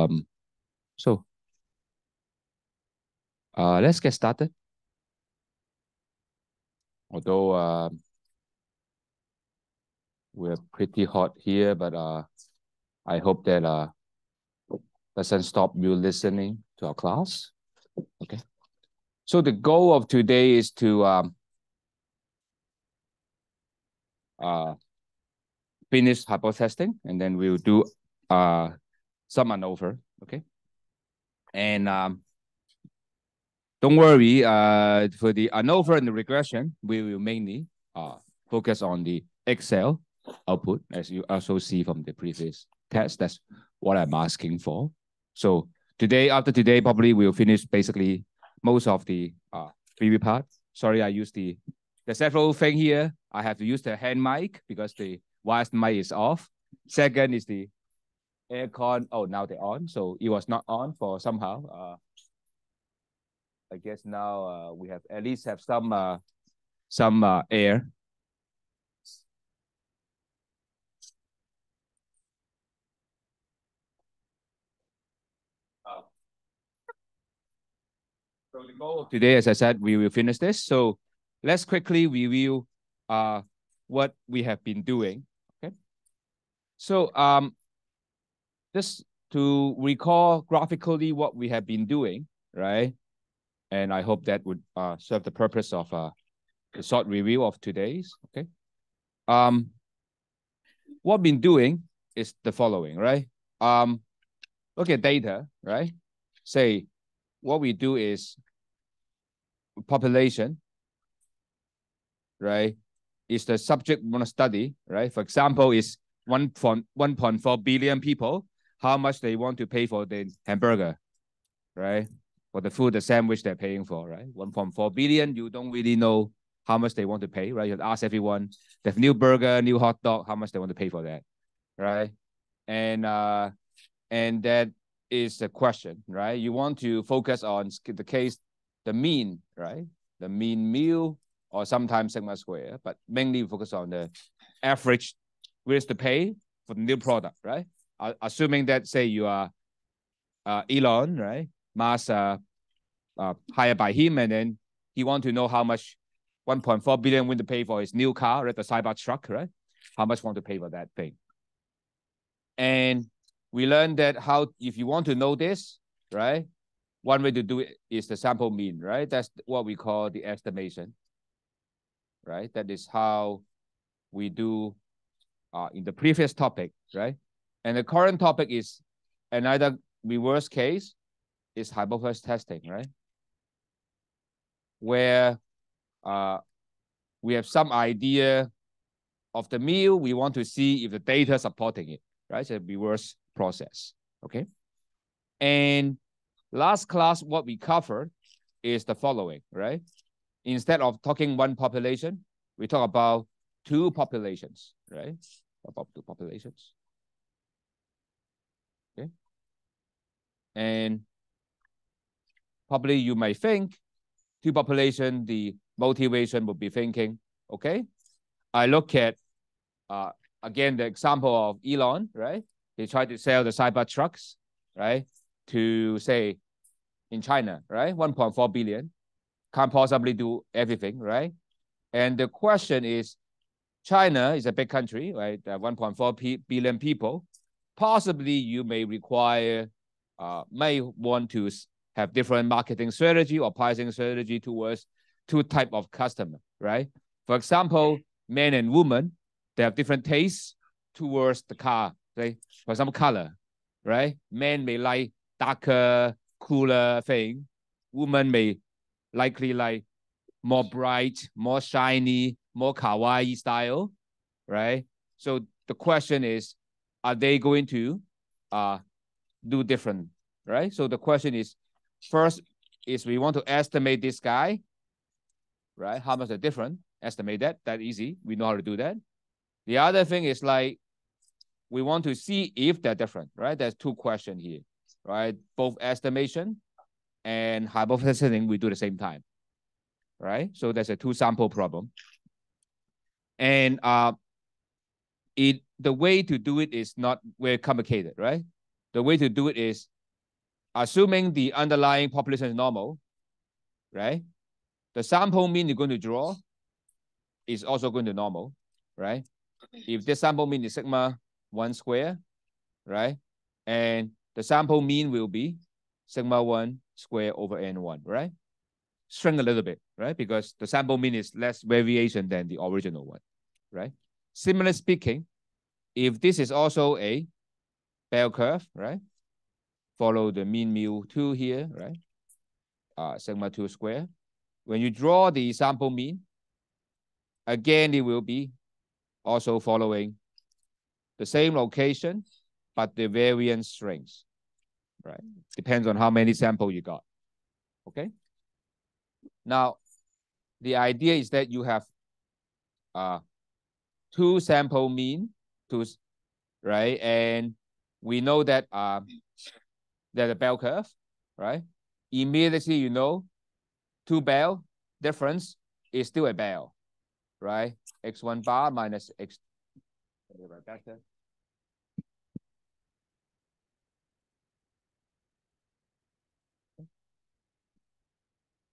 Um, so uh, let's get started. Although uh, we're pretty hot here, but uh, I hope that uh, doesn't stop you listening to our class. Okay. So the goal of today is to um, uh, finish hypotesting, and then we'll do uh, some ANOVA, okay? And um, don't worry, uh, for the ANOVA and the regression, we will mainly uh, focus on the Excel output, as you also see from the previous test. That's what I'm asking for. So today, after today, probably we'll finish basically most of the uh, preview part. Sorry, I used the, the several thing here. I have to use the hand mic because the wireless mic is off. Second is the aircon. Oh, now they're on. So it was not on for somehow. Uh, I guess now uh, we have at least have some uh, some uh, air. So the goal today, as I said, we will finish this. So let's quickly review uh, what we have been doing. Okay. So um, just to recall graphically what we have been doing, right? And I hope that would uh, serve the purpose of uh, a short review of today's, okay? Um, what we've been doing is the following, right? Um, look at data, right? Say what we do is population, right? Is the subject we want to study, right? For example, is 1.1.4 billion people how much they want to pay for the hamburger, right? For the food, the sandwich they're paying for, right? 1.4 billion, you don't really know how much they want to pay, right? You have to ask everyone, the new burger, new hot dog, how much they want to pay for that, right? And uh, and that is the question, right? You want to focus on the case, the mean, right? The mean meal or sometimes sigma square, but mainly focus on the average where's the pay for the new product, right? Assuming that say you are uh, Elon, right? Musk uh, uh, hired by him, and then he want to know how much 1.4 billion want to pay for his new car, right? The Cybertruck, right? How much want to pay for that thing? And we learned that how if you want to know this, right? One way to do it is the sample mean, right? That's what we call the estimation, right? That is how we do uh, in the previous topic, right? And the current topic is another reverse case is hypothesis testing, right? Where uh, we have some idea of the meal, we want to see if the data supporting it, right? A reverse process, okay? And last class, what we covered is the following, right? Instead of talking one population, we talk about two populations, right? About two populations. And probably you may think two population, the motivation would be thinking, okay, I look at, uh, again, the example of Elon, right? He tried to sell the cyber trucks, right? To say in China, right? 1.4 billion. Can't possibly do everything, right? And the question is, China is a big country, right? Uh, 1.4 billion people. Possibly you may require uh, may want to have different marketing strategy or pricing strategy towards two type of customer, right? For example, men and women, they have different tastes towards the car. Right? For example, color, right? Men may like darker, cooler thing. Women may likely like more bright, more shiny, more kawaii style, right? So the question is, are they going to uh, do different, right? So the question is, first is we want to estimate this guy, right? How much the different? Estimate that. That easy. We know how to do that. The other thing is like, we want to see if they're different, right? There's two questions here, right? Both estimation and hypothesizing we do the same time, right? So there's a two sample problem. And uh, it the way to do it is not very complicated, right? The way to do it is assuming the underlying population is normal, right? The sample mean you're going to draw is also going to normal, right? Mm-hmm. If this sample mean is sigma one square, right? And the sample mean will be sigma one square over n one, right? Shrink a little bit, right? Because the sample mean is less variation than the original one, right? Similarly speaking, if this is also a bell curve, right? Follow the mean mu two here, right? Uh, sigma two square. When you draw the sample mean, again, it will be also following the same location, but the variance shrinks, right? Depends on how many sample you got, okay? Now, the idea is that you have uh, two sample mean, two, right? And we know that um, there's a bell curve, right? Immediately, you know, two bell difference is still a bell, right? X1 bar minus X, right back there.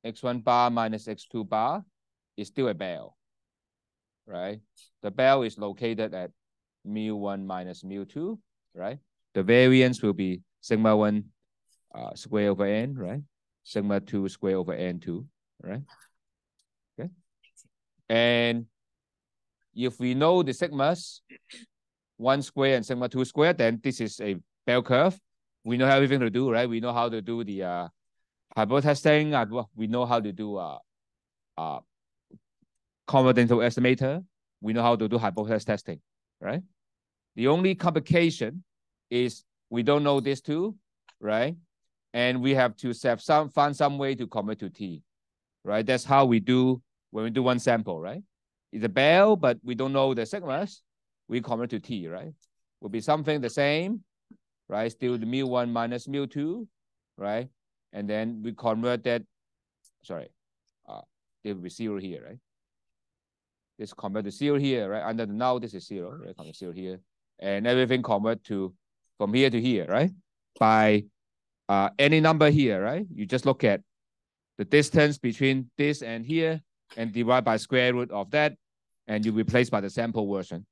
X1 bar minus X2 bar is still a bell, right? The bell is located at mu1 minus mu2, right? The variance will be sigma 1 uh, square over n, right? Sigma 2 square over n2, right? Okay. And if we know the sigmas, 1 square and sigma 2 square, then this is a bell curve. We know everything to do, right? We know how to do the uh, hyper testing. Uh, we know how to do uh, uh, confidential estimator. We know how to do hypothesis testing, right? The only complication is we don't know this too, right? And we have to have some find some way to convert to T, right? That's how we do when we do one sample, right? It's a bell, but we don't know the sigmas. We convert to T, right? Will be something the same, right? Still the mu one minus mu two, right? And then we convert that, sorry, uh, there will be zero here, right? This convert to zero here, right? Under the now, this is zero, right? Convert zero here. And everything convert to from here to here, right? By uh, any number here, right? You just look at the distance between this and here and divide by square root of that, and you replace by the sample version,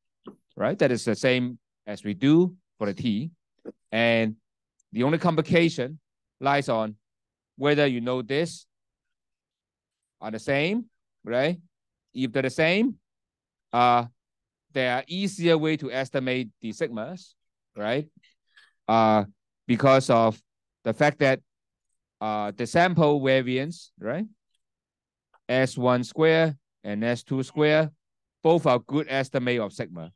right? That is the same as we do for the t. And the only complication lies on whether you know this are the same, right? If they're the same, uh, there are easier way to estimate the sigmas, right? Uh, because of the fact that uh, the sample variance, right? S1 square and S2 square, both are good estimate of sigma,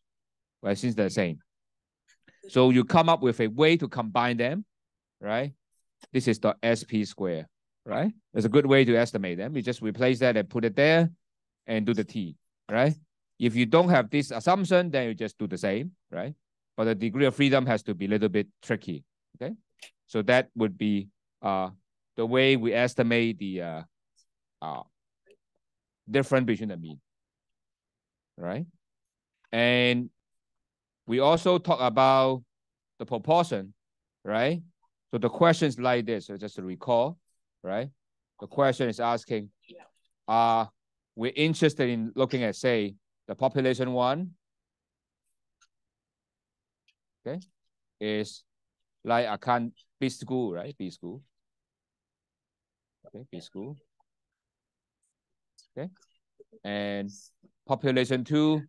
right? Since they're the same. So you come up with a way to combine them, right? This is the SP square, right? It's a good way to estimate them. You just replace that and put it there and do the T, right? If you don't have this assumption, then you just do the same, right? But the degree of freedom has to be a little bit tricky, okay? So that would be uh, the way we estimate the uh, uh, difference between the mean, right? And we also talk about the proportion, right? So the question is like this, so just to recall, right? The question is asking, uh, we're interested in looking at, say, the population one, okay, is like I can't B school, right? B school. Okay, B school. Okay. And population two,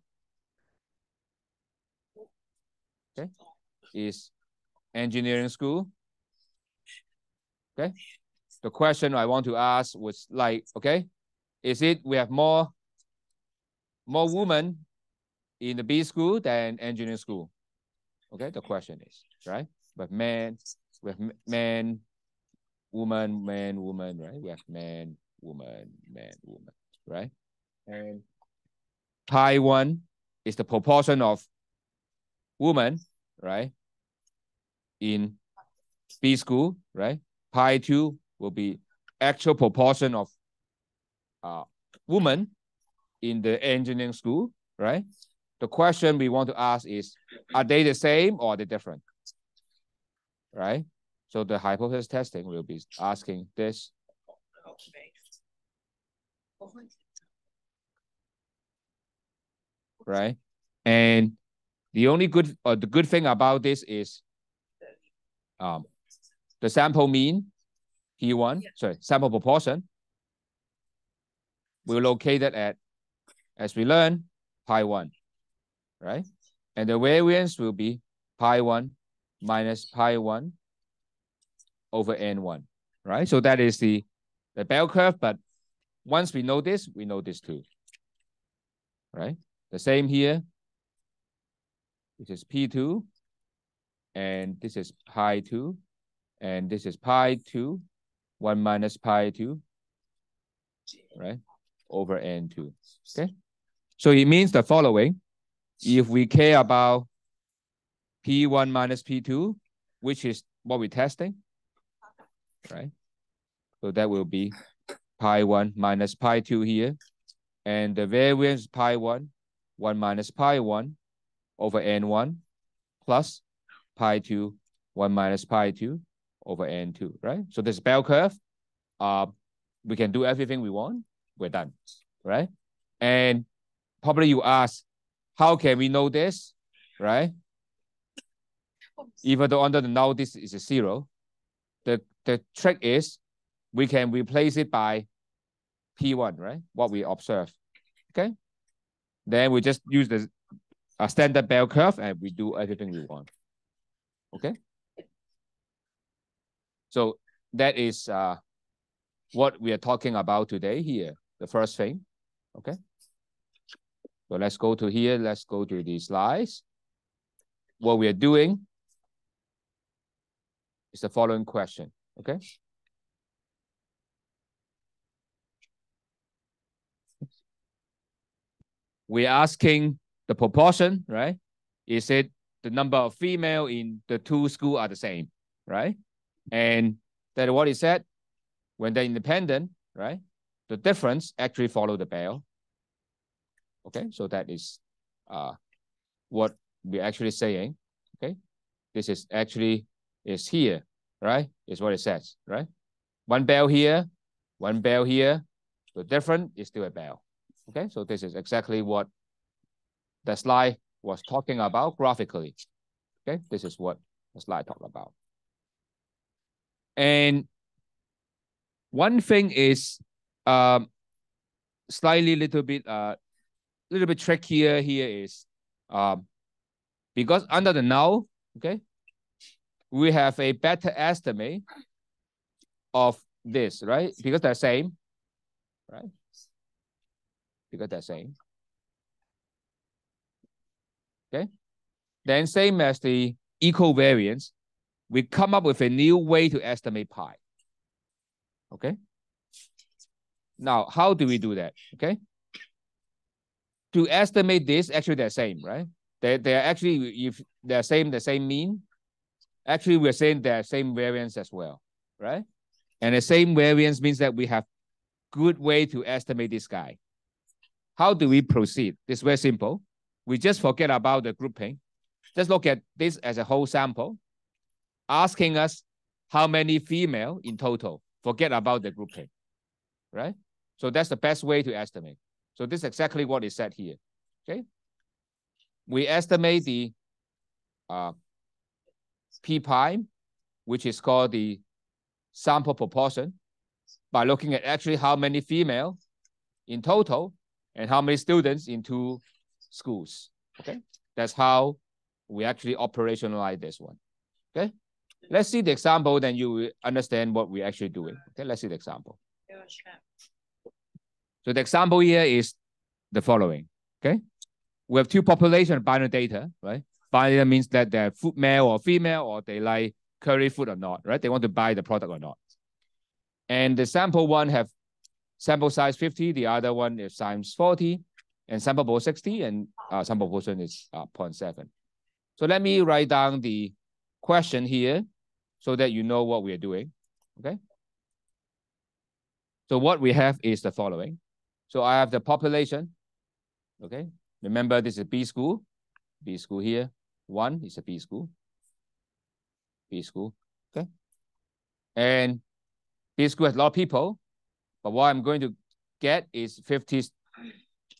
okay, is engineering school. Okay. The question I want to ask was like, okay, is it we have more more women in the B school than engineering school? Okay, the question is, right? But men, we have men, woman, man, woman, right? We have man, woman, man, woman, right? And pi one is the proportion of women, right? In B school, right? Pi 2 will be actual proportion of uh, women in the engineering school, right? The question we want to ask is, are they the same or are they different? right? So the hypothesis testing will be asking this. Right? And the only good or the good thing about this is um the sample mean P1, sorry, sample proportion. We're located at, as we learn, pi 1, right? And the variance will be pi 1 minus pi 1 over n1, right? So that is the, the bell curve, but once we know this, we know this too, right? The same here, which is P2, and this is pi 2, and this is pi 2, 1 minus pi 2, right, over n2, okay? So it means the following. If we care about P1 minus P2, which is what we're testing, right? So that will be pi 1 minus pi 2 here. And the variance pi 1, 1 minus pi 1 over n1 plus pi 2, 1 minus pi 2 over n2, right? So this bell curve, uh, we can do everything we want. We're done, right? And probably you ask, how can we know this, right? Even though under the null, this is a zero, the, the trick is we can replace it by P1, right? What we observe, okay? Then we just use the a standard bell curve and we do everything we want, okay? So that is uh, what we are talking about today here, the first thing, okay? So let's go to here, let's go to the slides. What we are doing is the following question, okay? We're asking the proportion, right? Is it the number of female in the two school are the same, right? And that what is said, when they're independent, right? The difference actually follow the bell. Okay, so that is uh, what we're actually saying. Okay, this is actually is here, right? Is what it says, right? One bell here, one bell here. The different is still a bell. Okay, so this is exactly what the slide was talking about graphically. Okay, this is what the slide talked about. And one thing is um, slightly little bit uh little bit trickier here is um because under the null, okay, we have a better estimate of this, right? Because they're same, right? Because they're same. Okay. Then same as the equivariance, we come up with a new way to estimate pi. Okay. Now, how do we do that? Okay. To estimate this, actually they're same, right? They they're actually if they're same, the same mean. Actually, we're saying they're same variance as well, right? And the same variance means that we have good way to estimate this guy. How do we proceed? It's very simple. We just forget about the grouping. Just look at this as a whole sample, asking us how many female in total. Forget about the grouping, right? So that's the best way to estimate. So this is exactly what is said here, okay? We estimate the uh, P prime, which is called the sample proportion, by looking at actually how many female in total and how many students in two schools. Okay, that's how we actually operationalize this one. Okay, let's see the example, then you will understand what we're actually doing. Okay, let's see the example. So the example here is the following. Okay, we have two population binary data, right? Binary means that they're food male or female, or they like curry food or not, right? They want to buy the product or not. And the sample one have sample size 50, the other one is size 40, and sample ball 60, and uh, sample proportion is uh, 0.7. So let me write down the question here so that you know what we are doing, okay? So what we have is the following. So I have the population, okay? Remember, this is B school, B school here. One is a B school, B school. Okay. And B school has a lot of people, but what I'm going to get is 50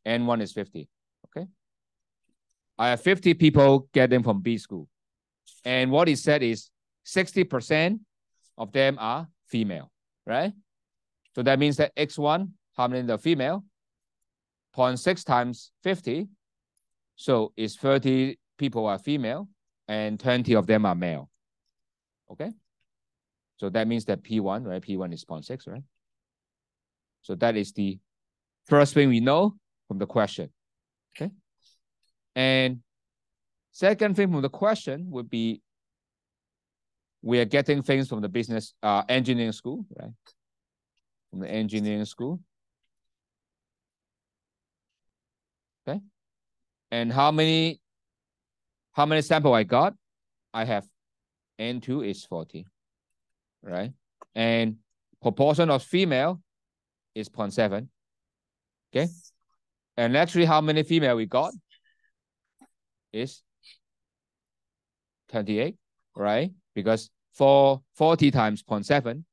and one is 50. Okay. I have 50 people getting from B school. And what he said is 60% of them are female, right? So that means that X1, how many are female? 0.6 times 50. So it's 30 people are female and 20 of them are male. Okay. So that means that P1, right? P1 is 0.6, right? So that is the first thing we know from the question. Okay. And second thing from the question would be we are getting things from the business uh, engineering school, right? From the engineering school. Okay. And how many how many sample I got? I have N2 is 40, right? And proportion of female is 0.7. Okay. And actually, how many female we got is 28, right? Because for 40 times 0.7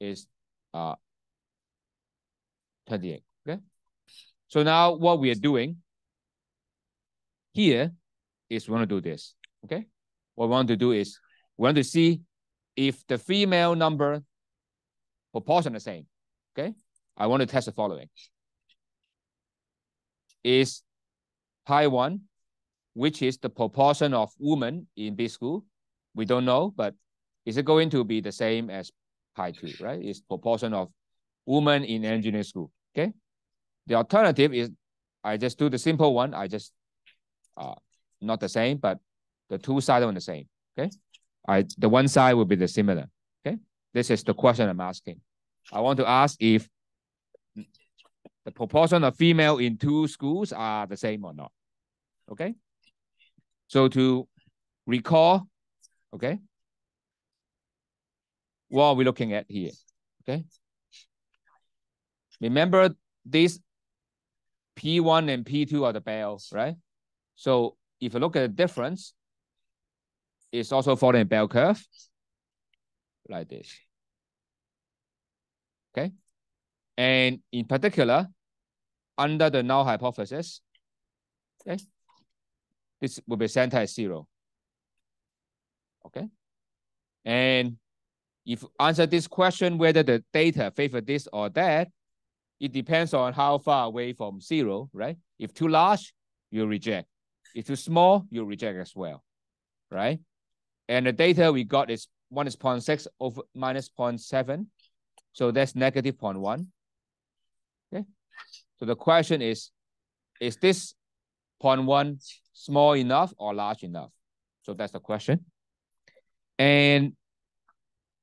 is uh 28. So now what we are doing here is we want to do this. Okay. What we want to do is we want to see if the female number proportion the same. Okay. I want to test the following. Is pi one, which is the proportion of women in this school? We don't know, but is it going to be the same as pi two, right? It's proportion of women in engineering school. Okay. The alternative is I just do the simple one. I just uh, not the same, but the two sides are the same. Okay. I the one side will be the similar. Okay. This is the question I'm asking. I want to ask if the proportion of female in two schools are the same or not. Okay. So to recall, okay, what are we looking at here? Okay. Remember these P1 and P2 are the bells, right? So if you look at the difference, it's also following a bell curve like this. Okay. And in particular, under the null hypothesis, okay, this will be center at zero. Okay. And if answer this question, whether the data favor this or that, it depends on how far away from zero, right? If too large, you reject. If too small, you reject as well, right? And the data we got is one is 0.6 over minus 0.7. So that's negative 0.1. Okay. So the question is, is this 0.1 small enough or large enough? So that's the question. And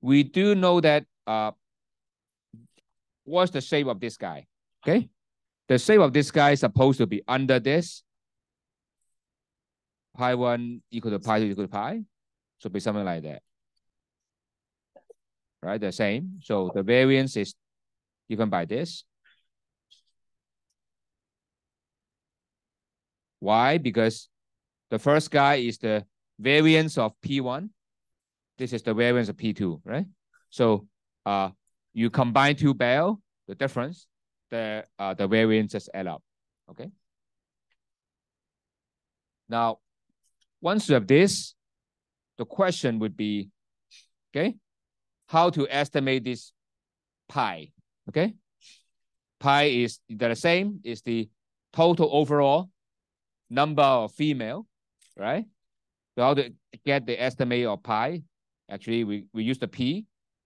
we do know that uh, what's the shape of this guy? Okay. The shape of this guy is supposed to be under this. Pi 1 equal to pi 2 equal to pi. So be something like that. Right, the same. So the variance is given by this. Why? Because the first guy is the variance of P1. This is the variance of P2, right? So uh, you combine two bell, the difference, the uh, the variances add up. Okay. Now, once you have this, the question would be, okay, how to estimate this pi? Okay, pi is the same is the total overall number of female, right? So how to get the estimate of pi? Actually, we, we use the p,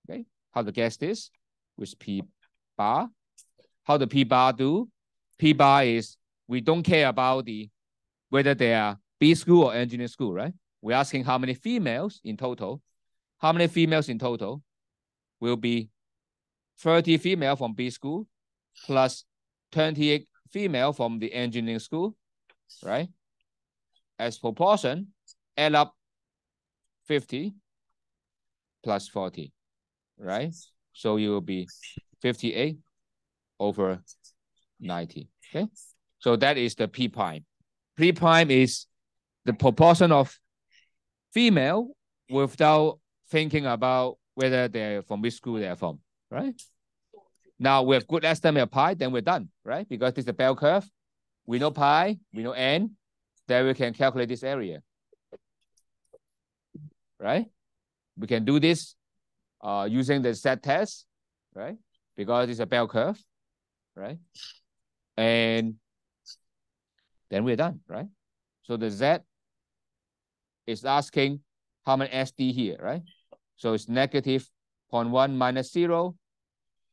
okay? How to guess this with p bar. How the p bar do? P bar is we don't care about the whether they are B school or engineering school, right? We're asking how many females in total. How many females in total will be 30 female from B school plus 28 female from the engineering school right? As proportion, add up 50 plus 40, right? So you will be 58 over 90, okay? So that is the P prime. P prime is the proportion of female without thinking about whether they're from which school they're from, right? Now we have good estimate of pi, then we're done, right? Because this is a bell curve. We know pi, we know n, then we can calculate this area, right? We can do this uh, using the Z test, right? Because it's a bell curve, right? And then we're done, right? So the Z is asking how many SD here, right? So it's negative 0.1 minus 0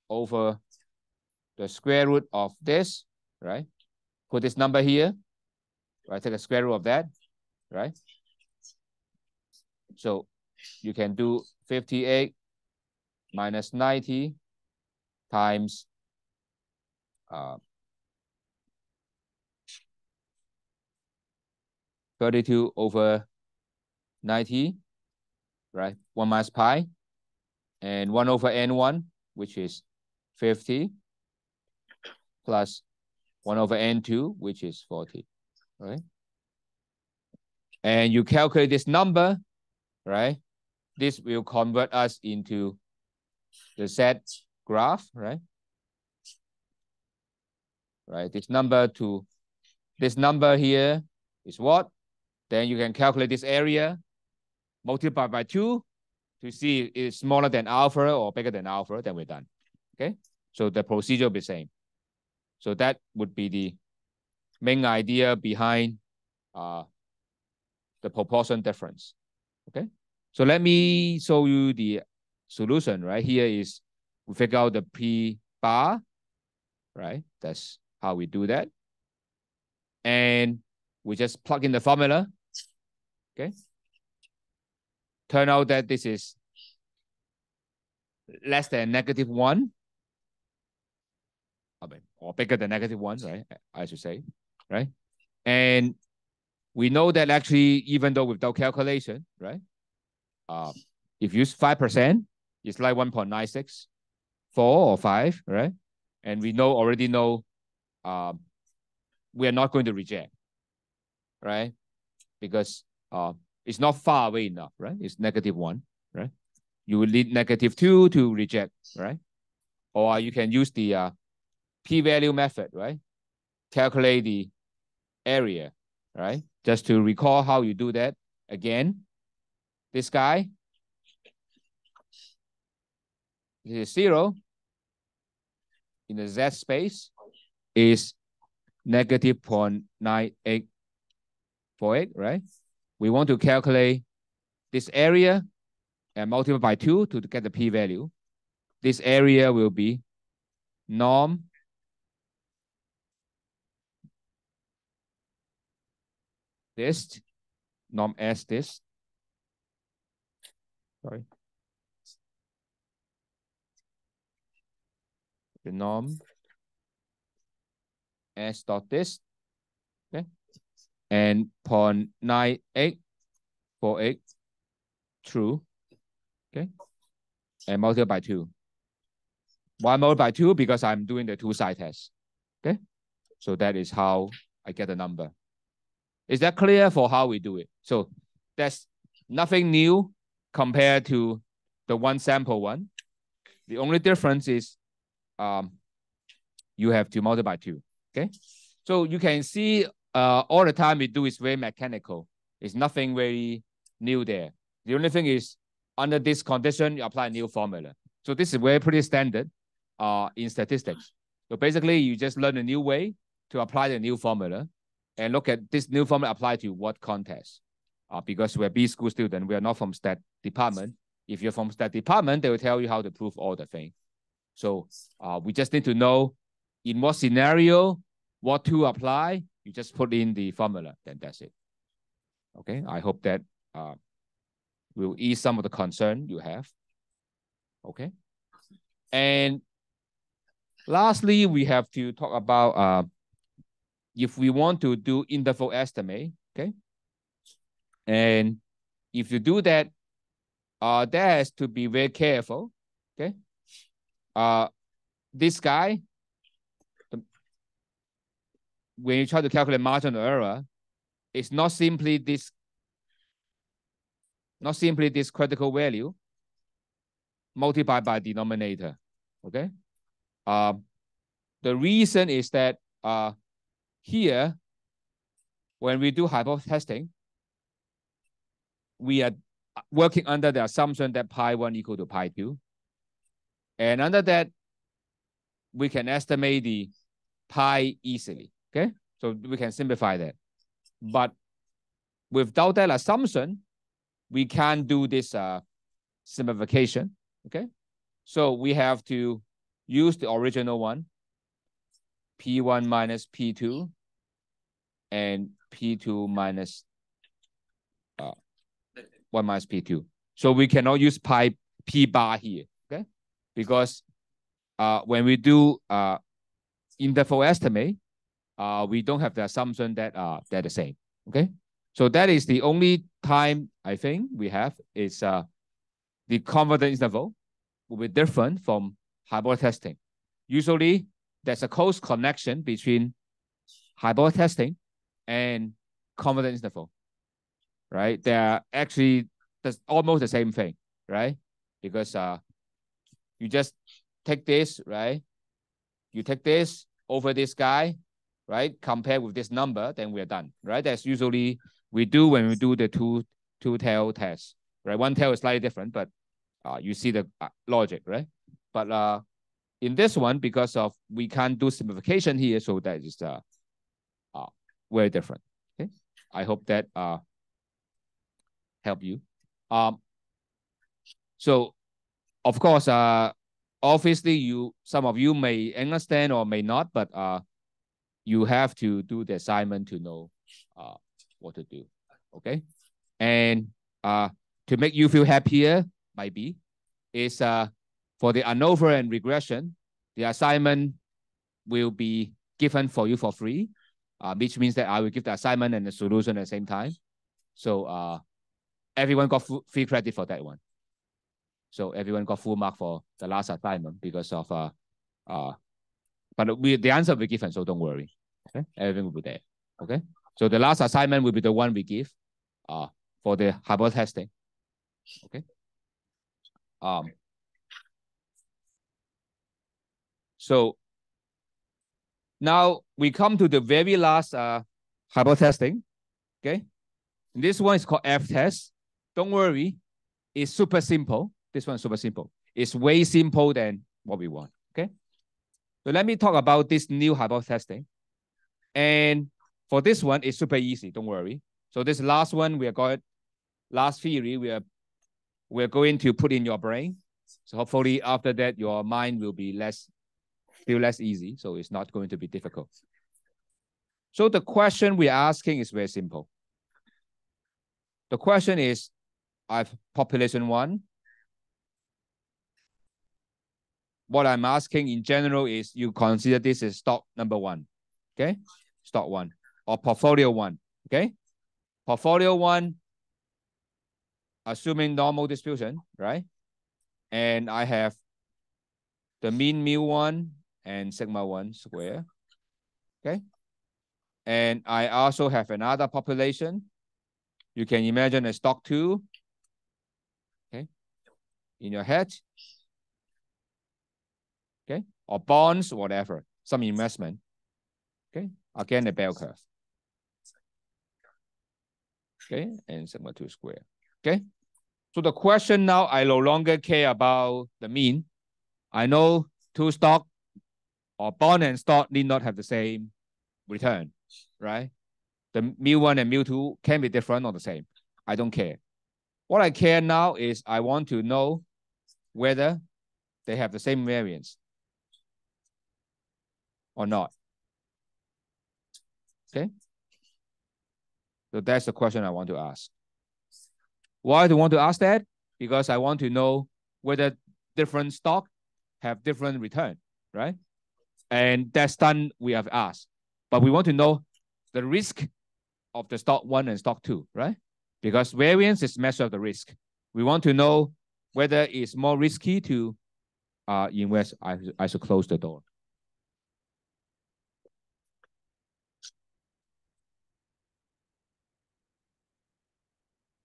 over the square root of this, right? Put this number here, right? Take the square root of that, right? So you can do 58 minus 90 times uh, 32 over 90, right? 1 minus pi, and 1 over n1, which is 50, plus 1 over n2, which is 40, right? And you calculate this number, right? This will convert us into the Z graph, right? Right, this number to, this number here is what? Then you can calculate this area, multiply by two to see if it's smaller than alpha or bigger than alpha, then we're done. Okay, so the procedure will be same. So that would be the main idea behind uh, the proportion difference. Okay, so let me show you the solution. Right here is we figure out the P bar, right? That's how we do that. And we just plug in the formula Okay. Turn out that this is less than negative one. I mean, or bigger than negative one, right? I should say, right? And we know that actually, even though without calculation, right? Uh, if you use 5%, it's like 1.96, 4 or 5, right? And we know already know um, we are not going to reject, right? Because uh, it's not far away enough, right? It's negative one, right? You will need negative two to reject, right? Or you can use the uh, p-value method, right? Calculate the area, right? Just to recall how you do that again. This guy, this is zero in the Z space is negative 0.9848, right? we want to calculate this area and multiply by 2 to get the p-value. This area will be norm this, norm S dist. Sorry. The norm S dot dist. Okay and 0.9848 true. Okay. And multiply by 2. Why multiply by 2? Because I'm doing the two-side test. Okay. So that is how I get the number. Is that clear for how we do it? So that's nothing new compared to the one sample one. The only difference is um, you have to multiply 2. Okay. So you can see uh, all the time we do is very mechanical. It's nothing very new there. The only thing is under this condition, you apply a new formula. So this is very pretty standard uh, in statistics. So basically, you just learn a new way to apply the new formula and look at this new formula applied to what context. Uh, because we're B school student, we are not from stat department. If you're from stat department, they will tell you how to prove all the things. So uh, we just need to know in what scenario, what to apply, you just put in the formula, then that's it. Okay, I hope that uh, will ease some of the concern you have. Okay, and lastly, we have to talk about uh, if we want to do interval estimate. Okay, and if you do that, uh, that has to be very careful. Okay, uh, this guy when you try to calculate marginal error, it's not simply this, not simply this critical value, multiply by denominator. Okay. Uh, the reason is that uh, here, when we do hypothesis testing, we are working under the assumption that pi 1 equal to pi 2. And under that, we can estimate the pi easily, okay? So we can simplify that. But without that assumption, we can't do this uh, simplification, okay? So we have to use the original one, P1 minus P2, and P2 minus uh, 1 minus P2. So we cannot use pi P bar here? Because uh, when we do uh, interval estimate, uh, we don't have the assumption that uh, they're the same, okay? So that is the only time I think we have is uh, the confidence interval will be different from hypothesis testing. Usually, there's a close connection between hypothesis testing and confidence interval, right? They're actually that's almost the same thing, right? Because uh, you just take this, right? You take this over this guy, right? Compare with this number, then we're done, right? That's usually we do when we do the two two tail test, right? One tail is slightly different, but uh, you see the uh, logic, right? But uh, in this one, because of we can't do simplification here, so that is uh, uh very different. Okay, I hope that uh help you. Um, so of course, uh, obviously you some of you may understand or may not, but uh, you have to do the assignment to know uh what to do. Okay, and uh to make you feel happier, maybe is uh for the ANOVA and regression, the assignment will be given for you for free, uh, which means that I will give the assignment and the solution at the same time. So uh, everyone got free credit for that one. So everyone got full mark for the last assignment because of uh uh but we the answer will be given, so don't worry. Okay, everything will be there. Okay. So the last assignment will be the one we give uh for the hypothesis testing. Okay. Um So now we come to the very last uh, hypothesis testing. Okay. This one is called F test. Don't worry. It's super simple. This one is super simple. It's way simple than what we want. Okay. So let me talk about this new hypothesis testing. And for this one, it's super easy. Don't worry. So this last one, we are going, last theory, we are, we're going to put in your brain. So hopefully after that, your mind will be less feel less easy, so it's not going to be difficult. So the question we're asking is very simple. The question is, I've population one. What I'm asking in general is you consider this as stock number one, okay? Stock one or portfolio one, okay? Portfolio one, assuming normal distribution, right? And I have the mean mu one and sigma 1 square. Okay. And I also have another population. You can imagine a stock 2. Okay. In your head. Or bonds, whatever. Some investment. Okay. Again, the bell curve. Okay. And sigma 2 square. Okay. So the question now, I no longer care about the mean. I know two stock or bond and stock need not have the same return, right? The mu one and mu two can be different or the same. I don't care. What I care now is I want to know whether they have the same variance or not. Okay? So that's the question I want to ask. Why do I want to ask that? Because I want to know whether different stock have different return, right? And that's done, we have asked. But we want to know the risk of the stock one and stock two, right? Because variance is measure of the risk. We want to know whether it's more risky to uh, invest. I, I should close the door.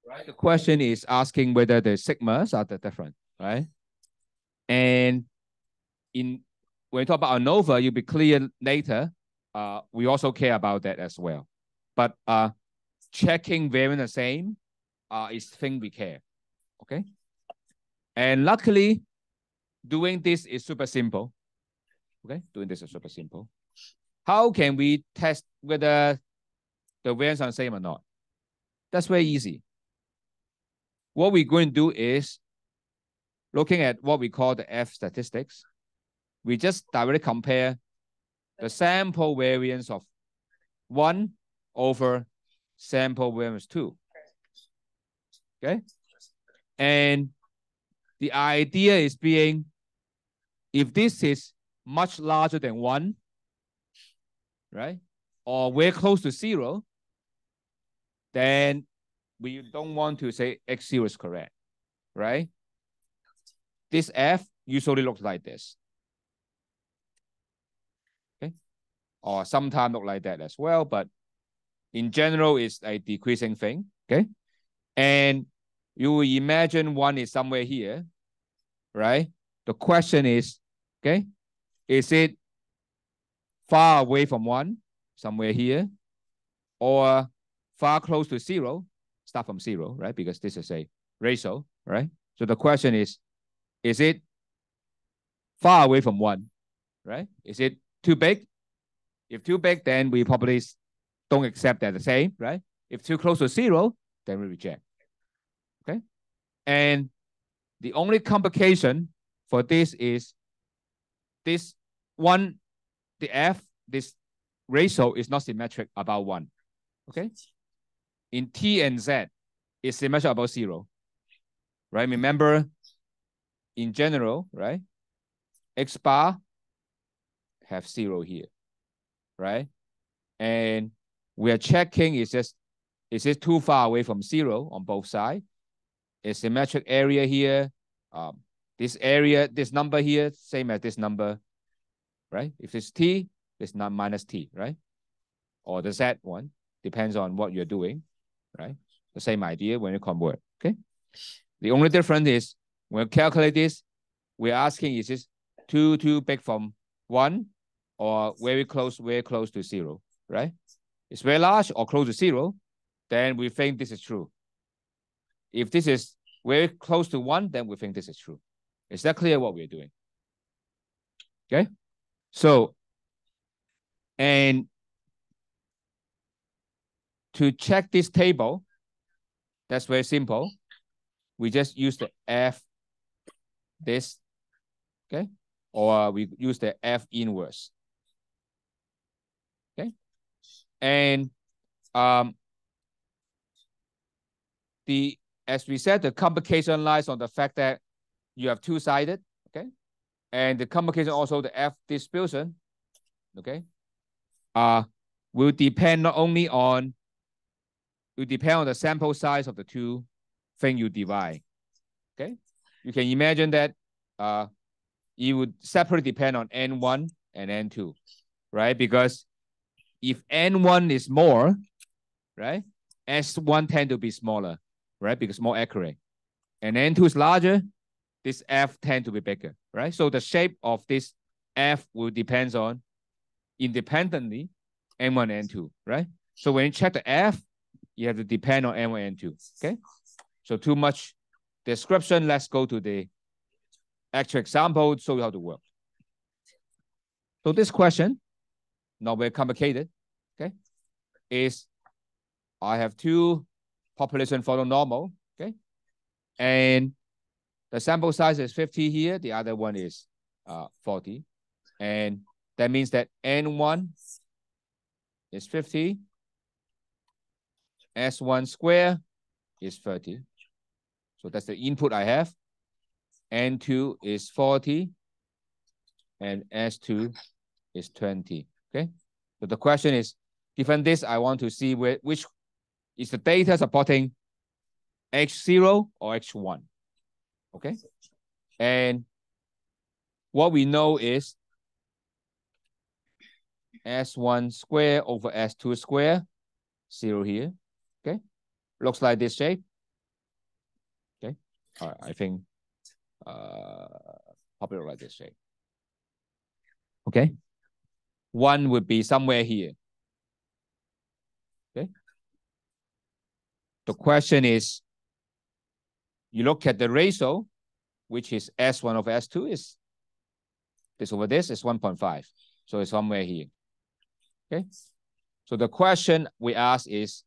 Right. The question is asking whether the sigmas are the different, right? And in when you talk about ANOVA, you'll be clear later. Uh, we also care about that as well. But uh, checking variant the same uh, is thing we care. Okay. And luckily, doing this is super simple. Okay, doing this is super simple. How can we test whether the variance are the same or not? That's very easy. What we're going to do is looking at what we call the F statistics. We just directly compare the sample variance of one over sample variance two. Okay. And the idea is being, if this is much larger than one, right? Or we're close to zero, then we don't want to say x0 is correct, right? This f usually looks like this. Okay. Or sometimes look like that as well, but in general, it's a decreasing thing. Okay. And you imagine one is somewhere here, right? The question is, okay, is it far away from one, somewhere here, or far close to zero, start from zero, right? Because this is a ratio, right? So the question is, is it far away from one, right? Is it too big? If too big, then we probably don't accept that the same, right? If too close to zero, then we reject. Okay. And the only complication for this is this one, the F, this ratio is not symmetric about one. Okay. In T and Z, it's symmetric about zero. Right? Remember, in general, right? X bar have zero here. Right? And we are checking is this is it too far away from zero on both sides? Is symmetric area here. Um, this area, this number here, same as this number, right? If it's t, it's not minus t, right? Or the z one, depends on what you're doing, right? The same idea when you convert, okay? The only difference is when you calculate this, we're asking is this too, too big from one or very close, very close to zero, right? It's very large or close to zero, then we think this is true. If this is very close to one, then we think this is true. Is that clear what we're doing? Okay. So, and to check this table, that's very simple. We just use the F dist, okay? Or we use the F inverse. Okay. And um, the as we said, the complication lies on the fact that you have two-sided, okay? And the complication also the F distribution, okay? Uh, will depend not only on, will depend on the sample size of the two thing you divide, okay? You can imagine that uh, it would separately depend on N1 and N2, right? Because if N1 is more, right, S1 tend to be smaller right? Because more accurate. And N2 is larger, this F tend to be bigger, right? So the shape of this F will depends on independently N1 and N2, right? So when you check the F, you have to depend on N1 and N2, okay? So too much description, let's go to the actual example, to show you how to work. So this question, not very complicated, okay, is I have two population follow normal, okay? And the sample size is 50 here, the other one is uh, 40. And that means that N1 is 50, S1 square is 30. So that's the input I have. N2 is 40, and S2 is 20, okay? So the question is, given this, I want to see where, which is the data supporting H0 or H1? Okay. And what we know is S1 square over S2 square, zero here. Okay. Looks like this shape. Okay. I think uh, probably like this shape. Okay. One would be somewhere here. Okay. The question is, you look at the ratio, which is S1 of S2 is this over this is 1.5. So it's somewhere here. Okay. So the question we ask is,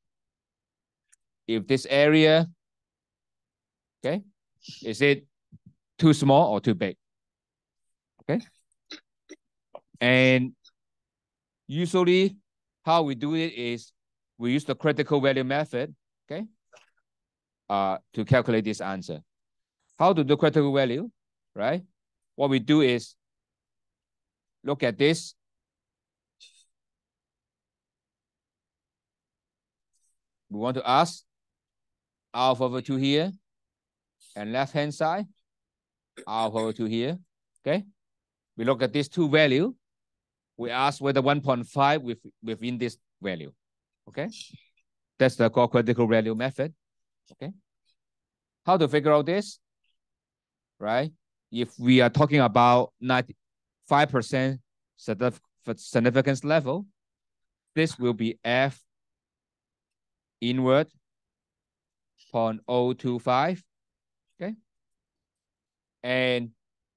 if this area, okay, is it too small or too big? Okay. And usually how we do it is we use the critical value method, okay, uh, to calculate this answer. How to do critical value, right? What we do is look at this. We want to ask alpha over 2 here and left hand side alpha over 2 here, okay? We look at these two value. We ask whether 1.5 with, within this value, okay? That's the core critical value method, okay? How to figure out this, right? If we are talking about 95% significance level, this will be F inward 0.025, okay? And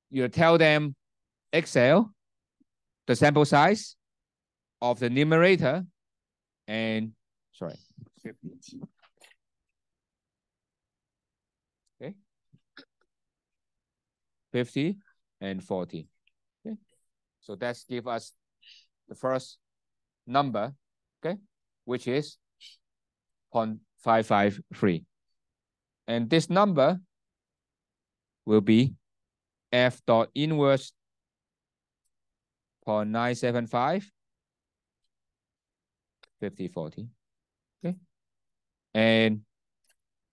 you tell them Excel, the sample size of the numerator, and sorry, 50. Okay. 50 and 40. Okay. So that's give us the first number, okay, which is 0.553. And this number will be f dot inverse 0.975, 50, 40. Okay. And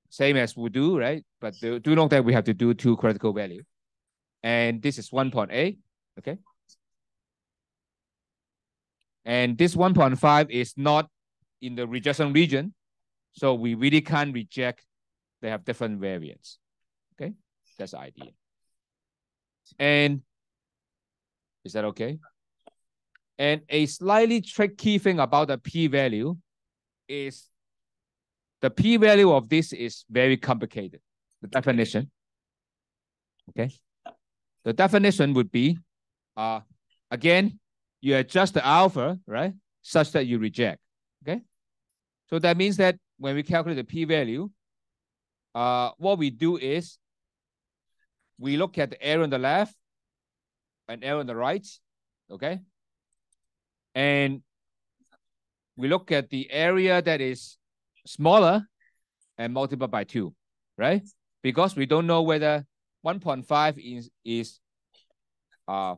same as we do, right? But do, do note that we have to do two critical value. And this is 1.8, okay? And this 1.5 is not in the rejection region. So we really can't reject. They have different variance. Okay, that's the idea. And is that okay? And a slightly tricky thing about the p-value is the p-value of this is very complicated. The definition. Okay. The definition would be, uh, again, you adjust the alpha, right, such that you reject. Okay. So that means that when we calculate the p-value, uh, what we do is we look at the error on the left and error on the right, okay? And we look at the area that is smaller and multiply by 2, right? Because we don't know whether 1.5 is, is, uh,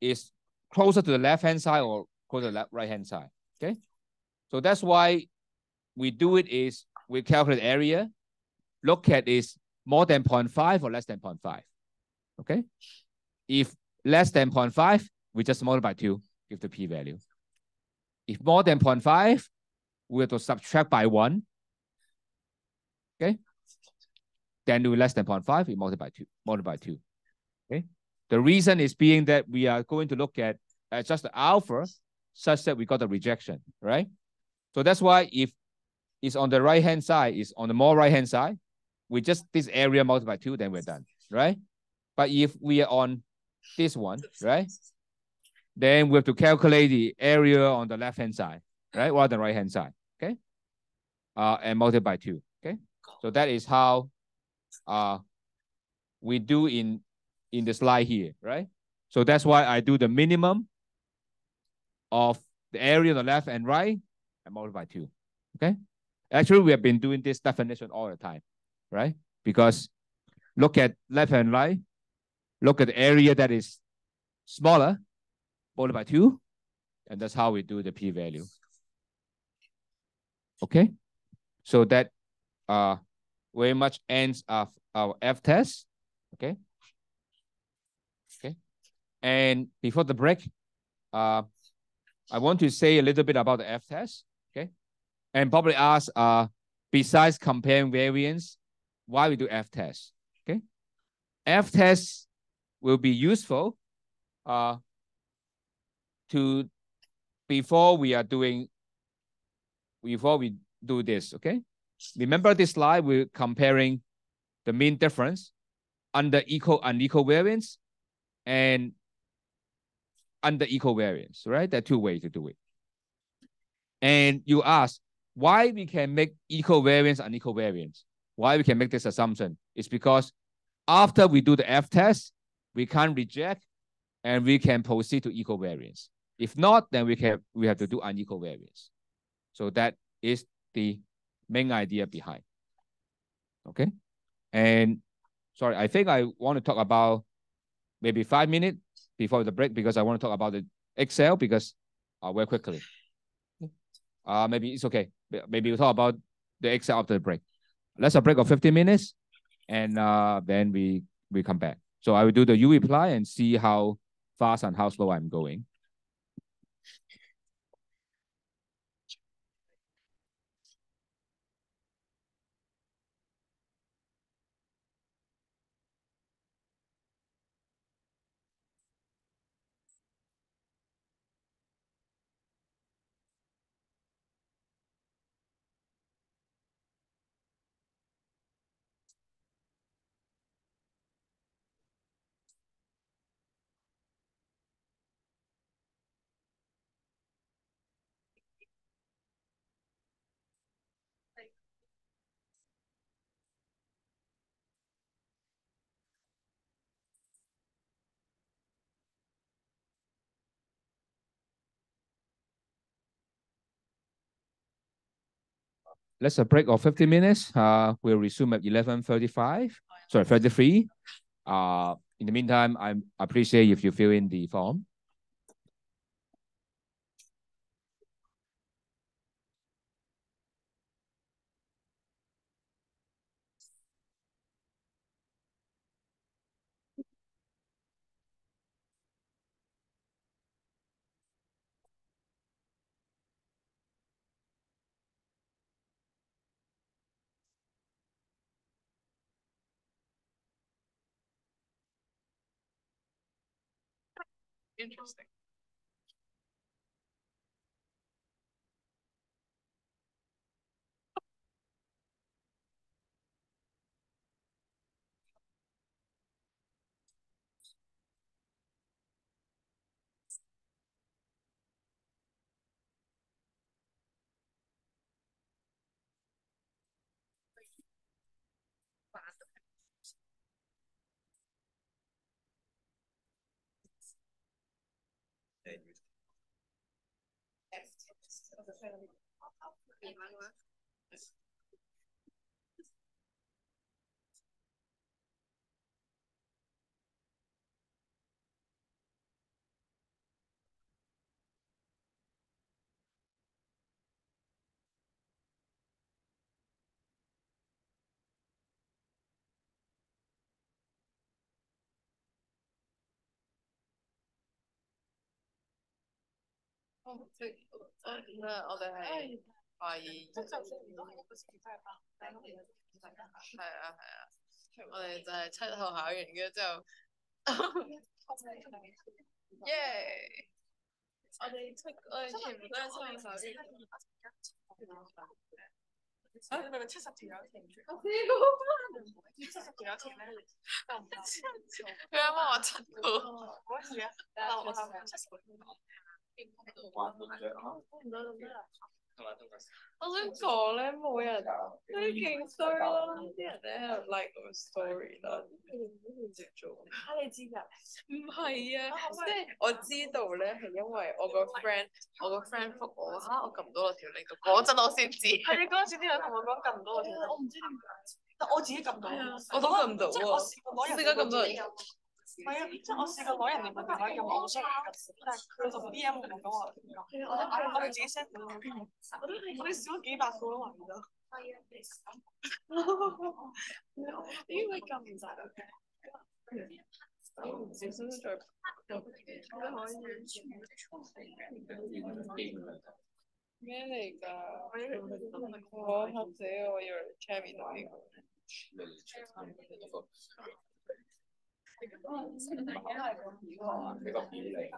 is closer to the left-hand side or closer to the right-hand side, okay? So that's why we do it is we calculate area, look at is more than 0.5 or less than 0.5. Okay. If less than 0.5, we just multiply by 2, give the p-value. If more than 0.5, we have to subtract by 1. Okay. Then do less than 0.5, we multiply by 2. Multiply by 2. Okay. The reason is being that we are going to look at uh, just the alpha such that we got a rejection, right? So that's why if it's on the right hand side, is on the more right hand side. We just this area multiplied two, then we're done, right? But if we are on this one, right? Then we have to calculate the area on the left hand side, right? Or the right hand side, okay? Uh, and multiply two, okay? So that is how uh, we do in, in the slide here, right? So that's why I do the minimum of the area on the left and right and multiply two, okay? Actually, we have been doing this definition all the time, right? Because look at left and right, look at the area that is smaller, multiplied by two, and that's how we do the p-value. Okay, so that uh very much ends of our F test. Okay. Okay. And before the break, uh, I want to say a little bit about the F test okay? and probably ask, uh, besides comparing variance, why we do F test? Okay, F test will be useful uh, to before we are doing before we do this, okay? Remember this slide, we're comparing the mean difference under equal unequal variance and under equal variance, right? There are two ways to do it. And you ask why we can make equal variance and unequal variance. Why we can make this assumption is because after we do the F test, we can't reject and we can proceed to equal variance. If not, then we can we have to do unequal variance. So that is the main idea behind. Okay. And sorry, I think I want to talk about maybe five minutes before the break because I want to talk about the Excel because uh, very quickly. Uh, maybe it's okay. Maybe we'll talk about the Excel after the break. Let's a break of 15 minutes and uh, then we, we come back. So I will do the uReply and see how fast and how slow I'm going. Let's a break of 15 minutes. Uh, we'll resume at 11.35, sorry, 33. Uh, in the meantime, I appreciate if you fill in the form. Interesting. fairly. Yeah. Oh, 即係咁啊！我哋係懷疑，係啊係啊，我哋就係七號考完，跟住之後，耶！我哋七，我哋全部都係七號考完。啊！你明明七十條有停住，我知個，七十條有停咩？佢啱啱話七個，嗰時啊，我七十個。 我想講咧，冇人，嗰啲勁衰咯，啲人咧喺度 like 個 story 啦，唔識做。啊，你知㗎？唔係啊，即係我知道咧，係因為我個 friend，我個 friend 覆我嚇，我撳唔到個條 link 度，嗰陣我先知。係你嗰陣時啲人同我講撳唔到個條 link，我唔知點解，但我自己撳到，我都撳唔到喎。我試過攞人，試過撳到。 係啊，即係我試過攞人哋個電話用我想，但係佢就 D M 同我講話，我我我哋自己 set 到，我哋少咗幾百個咯，還咗。係啊，點解撳唔晒啊？唔小心再咩嚟㗎？我嚇死我，以為 Cherry 到呢個。 呢個表嚟，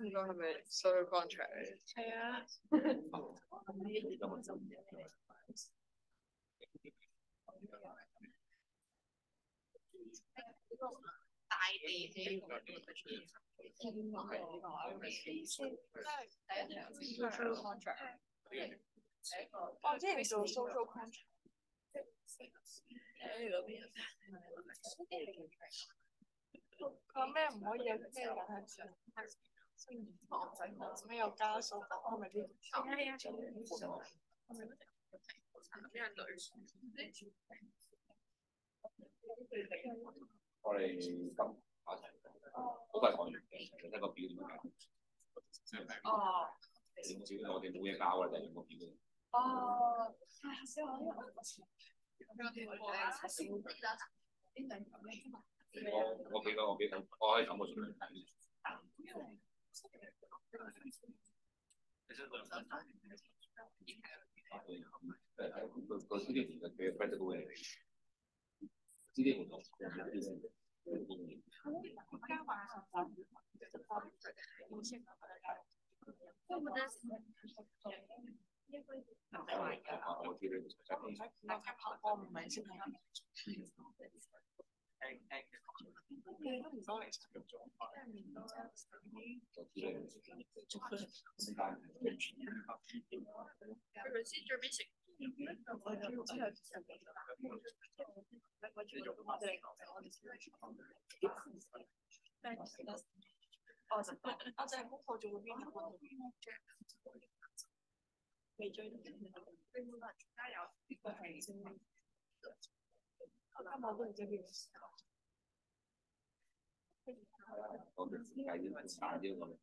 environment so contrary. Yeah. Social contract. Oh, there is a social contract. 哦，即係做 social contract。講咩唔可以有咩人係上？咩有加數講係咪啲？我哋今下齊，好快講完，一個表點樣？哦。我哋冇嘢交啦，就係個表。哦。我我俾個 我俾個，我可以咁個數量睇。個個資料其實佢 print 到嘅，資料唔同。我唔係先睇。 我就我就係功課做到邊度？未追到，加油！呢個係 先。我今日都唔知邊。我哋計啲乜差啲咁，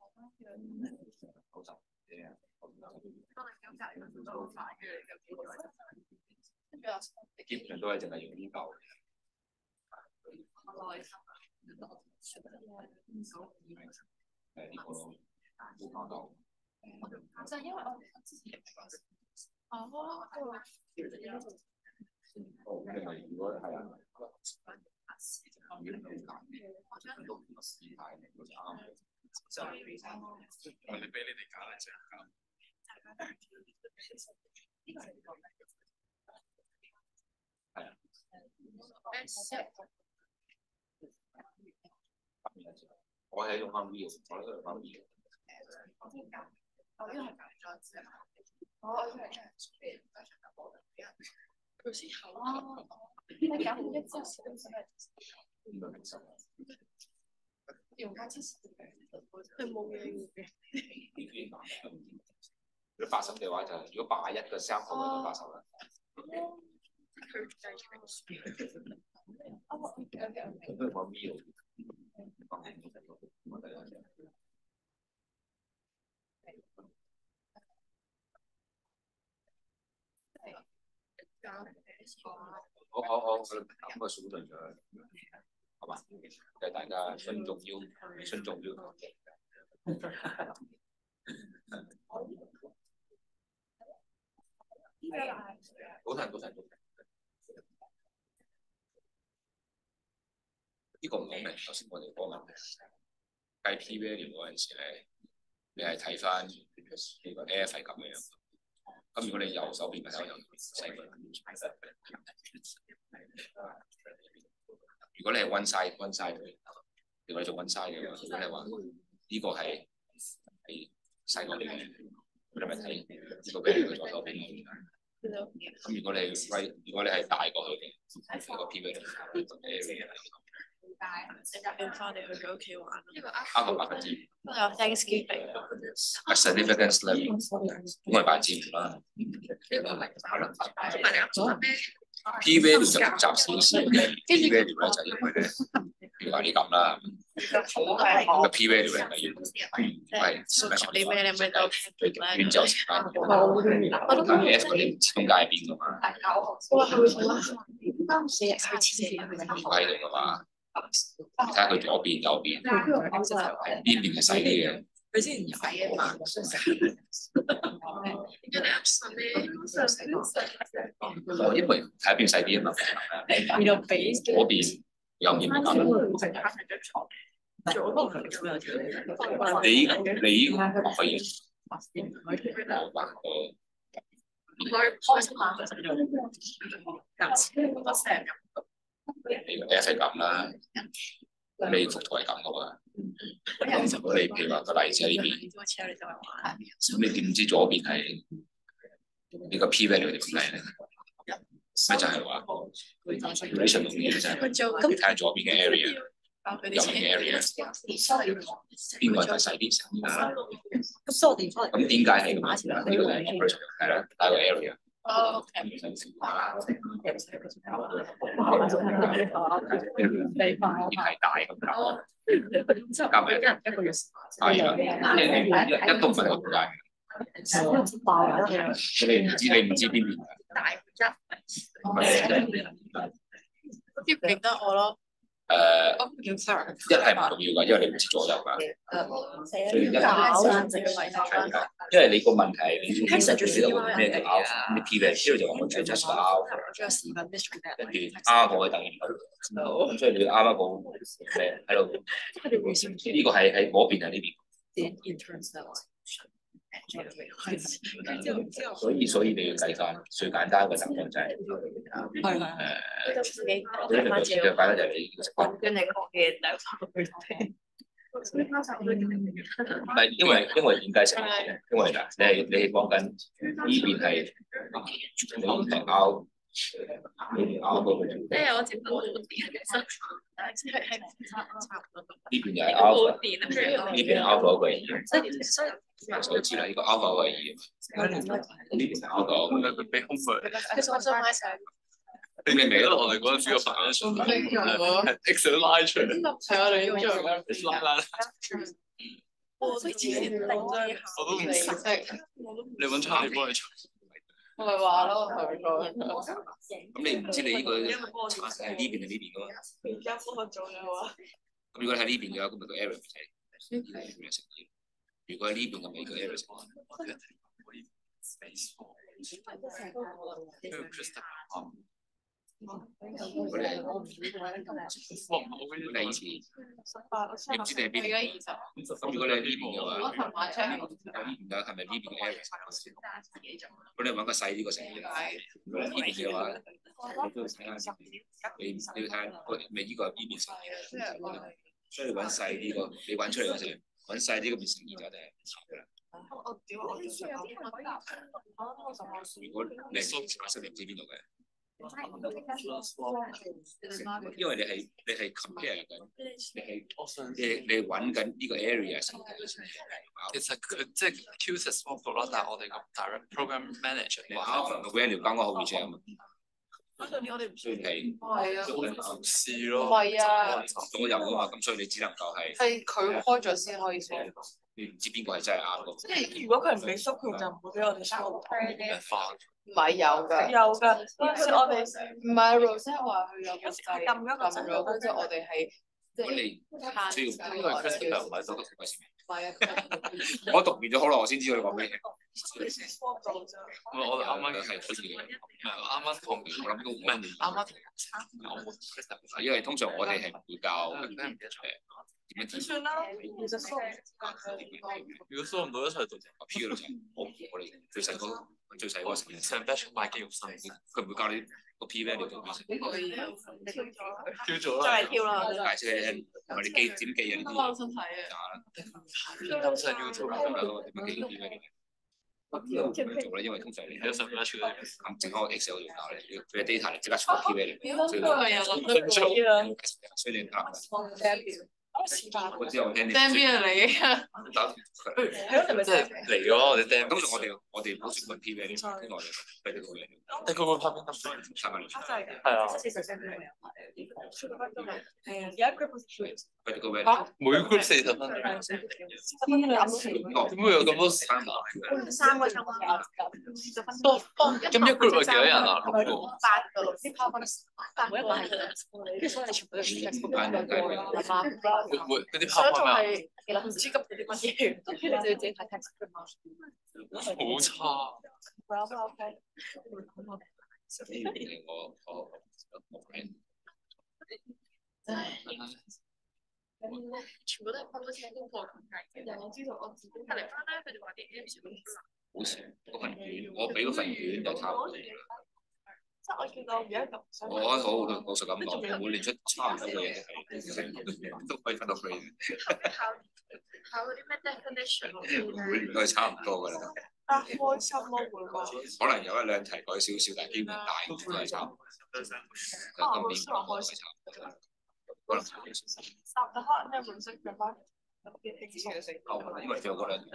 好實嘅。基本上都係淨係用呢嚿。誒呢個咯，冇講到。就係因為我之前哦，哦，因為 如果係啊。如果你俾你哋搞一隻搞。係啊。我係用翻 V，我都用翻 V。我因為搞咗之後，我因為 佢先好。你搞一隻手都係。用家支持佢冇嘢嘅。如果八十嘅話就，如果八一嘅 sample 就八十啦。佢冇 V。 我我我咁個數論咗，好嘛？即係大家信重要，信重要。好睇，好睇，好睇。呢個唔好明，頭先我哋講緊計 P value 嗰陣時咧，你係睇翻呢個 F 係咁樣。 咁如果你右手邊嘅手有細個，如果你係 one side one side，如果你做 one side 嘅話，如果你話呢個係係細個啲，咁你咪睇呢個俾你左手邊。咁如果你 right，如果你係大過去嘅，呢個 P 俾你。 你翻嚟去佢屋企玩，啱個百分之。有 Thanksgiving。A significance level，咁係百分之五啦。P value 就複雜少少嘅，P value 咧就應該咧，譬如話呢咁啦， 個 P value 係咪要係 special 你咩你咩都最極端就時間，但係 S 嗰啲唔知中間喺邊噶嘛，唔喺度噶嘛。 睇下佢左邊右邊邊邊係細啲嘅，佢之前有嘅嘛，我因為睇下邊細啲啊嘛，嗰邊右邊唔啱。你你可以我畫個 你個 S 係咁啦，你幅圖係咁嘅嘛。咁如果你譬如話個例子喺呢邊，咁你點知左邊係你個 P value 點計咧？咪就係話 relation 同嘢就係你睇下左邊嘅 area，右邊嘅 area，邊個係細啲？咁點解係咁？呢個就係 operation 係啦，打個 area。 哦係大咁搞，加埋係啦，你你一一都唔係咁大，你唔知你唔知邊邊記唔記得我咯？ 誒我唔記得咗。一係唔重要㗎，因為你唔知左右㗎，所以一係㗎，因為你個問題係你你記得我咩叫 alpha 咩 P 嘅，之後就話我 just 個 alpha，跟住 alpha 可以等於佢，咁所以你啱啱講誒喺度，呢個係喺嗰邊係呢邊。 所以所以你要計算最簡單嘅答案就係誒，最簡單就係你個習慣。跟你講嘅就唔係因為因為點解成嘅？因為嗱，你係你係講緊呢邊係你 係 out，你 out 嗰個呢即係我接到即係係差唔多。邊又係 out，呢電啊！邊 out 嗰個係二，即係所以我知啦，呢個 out 嗰個係二，呢邊 out 嗰個。佢俾 homework，其實我想買晒。咁你未因為我哋嗰陣時個 financial 係 Excel 拉出嚟，係我哋要做嘅。拉拉拉，我之前定咗我都唔識，你揾差嚟幫你做，我 咪話咯，佢講。咁你唔知你呢個產係呢邊定呢邊噶嘛？而家幫我做嘅話，咁如果你喺呢邊嘅話，咁咪個 error 係係乘二。如果喺呢邊咁咪個 error 乘二。 因為 Krista 如果你係哇，我如果你以前你唔知你喺邊而家邊，二十。咁如果你喺呢邊嘅話，我尋晚 check 咁而家係咪呢邊嘅 error 乘二？咁你揾個細啲個乘二。呢邊嘅話，你都要睇下你你要睇下個咪呢個係邊邊乘二。所以你揾細啲個，你揾出嚟嗰時揾細啲個變乘二就係㗎啦。我屌我啲書有啲可以如果你係假設你唔知邊度嘅。 因為你係你係 compare 緊，你係你係你係揾緊呢個 area 乘二其實佢即係 QSIS 方法啦，但係我哋個 direct program manager 你話 alpha 嘅 value 剛剛好 reject 啊嘛，嗰年我哋唔所以係係啊，試唔咯，係啊，左右啊嘛，咁所以你只能夠係係佢開咗先可以數。你唔知邊個係真係啱個。即係如果佢唔俾縮，佢就唔會俾我哋收。咩翻？ 唔係有㗎，有㗎，嗰陣時我哋唔係 Rose 話佢有個掣撳咗個撳咗，跟住我哋係即係如果你慳需要因為 Krista 唔係多都個鬼事名，唔係啊，我讀完咗好耐，我先知道你講咩嘢。swap 到啫。我我啱啱係可以嘅，唔係我啱啱同我諗都唔係啱啱同我 Krista 因為通常我哋係唔會教真係唔記得咗。 點樣填算啦，其實 swap 如果梳唔到一齊讀，個 P 嗰度就係我我哋最細嗰個最細嗰個成日成 batch 買幾肉新，佢唔會教你個 P value 點樣可以啊，叫咗再啦嚟。跳啦，解釋你聽，同埋你記點記啊呢啲嘢。幫我身睇啊，咁上 YouTube 咁兩個點樣記 P value？咁點樣做咧？因為通常你有成 batch 嗰啲。咁整開個 Excel 度教你，你俾 data 你即刻出 P value，所以都係有諗得過。所以你答。 是吧？我知我聽你。釘邊啊你啊？打係咯，你咪即係嚟咗我哋釘。通常我哋我哋好少問 P value，因為我哋佢哋會 你佢會拍邊粒？三分鐘。啊真係嘅。係啊，係啊，而家 group 佢哋個 v 嚇每 group 四十分鐘，點會有咁多三個係三個鐘啊，十分多？咁一 group 係幾多人啊？六個。八個啲 PowerPoint 八每一個係，跟住所以你全部都係 text 會唔會嗰啲上一拍咩啊？套係其實唔知急嗰啲乜嘢，跟住你就要自己睇 text 㗎嘛。好差。我 OK。我我我 friend 全部都係分到錢功課咁計嘅。我知道我自己隔離班咧，佢哋話啲 A 全部都好少個份卷，我俾嗰份卷就差唔多。 即係我見到而家咁想。我好老實咁講，每年出差唔多嘅嘢係都可以分到 grade，考嗰啲咩 definition 每年都係差唔多㗎啦。啊，開心咯會話。可能有一兩題改少少，但係基本大部分都係差唔多。今年都係差唔多。可能係但可能咧本身佢班特別興趣嘅性格。因為仲有嗰兩年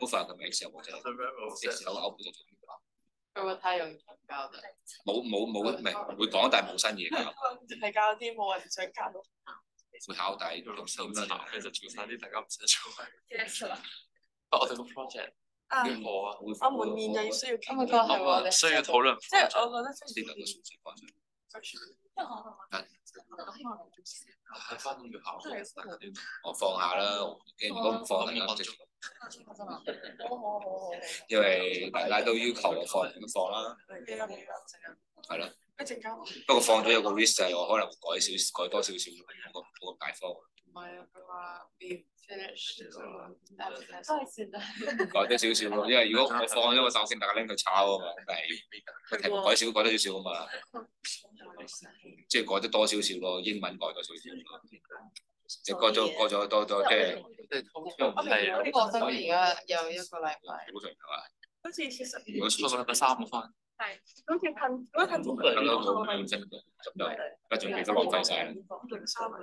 好快咁 Excel 或者 Excel output 就做唔到。 佢話太容易教得。冇冇冇，唔係會講，但係冇新嘢教，係教啲冇人想教。會考底咁咁手點啦？殘，就做晒啲大家唔想做。 Yes 啦。不過我哋個 project 啊，要我啊，我門面又要需要傾。 Oh my god，係喎我需要討論即係 project。我覺得即 係呢兩個數字放上。係翻到要考，大家都要我放下啦，驚如果唔放大家直，好好好好。因為大家都要求我放就放啦，幾多幾多係啦。一陣間。不過放咗有個 risk 就係我可能會改少改多少少，冇咁冇咁大方。 唔係啊，佢話 be finish 都係算啦。改多少少咯，因為如果我放咗個手先，大家拎佢抄啊嘛，但係個題目改少改多少少啊嘛，即係改得多少少咯，英文改多少少咯，即係改咗改咗多多即係即係係呢個真係而家有一個禮拜。好常係嘛？好似其實如果初個禮拜三個翻， 係，好似近嗰近咁都冇冇成咁就一仲俾都浪費晒啦。零三年。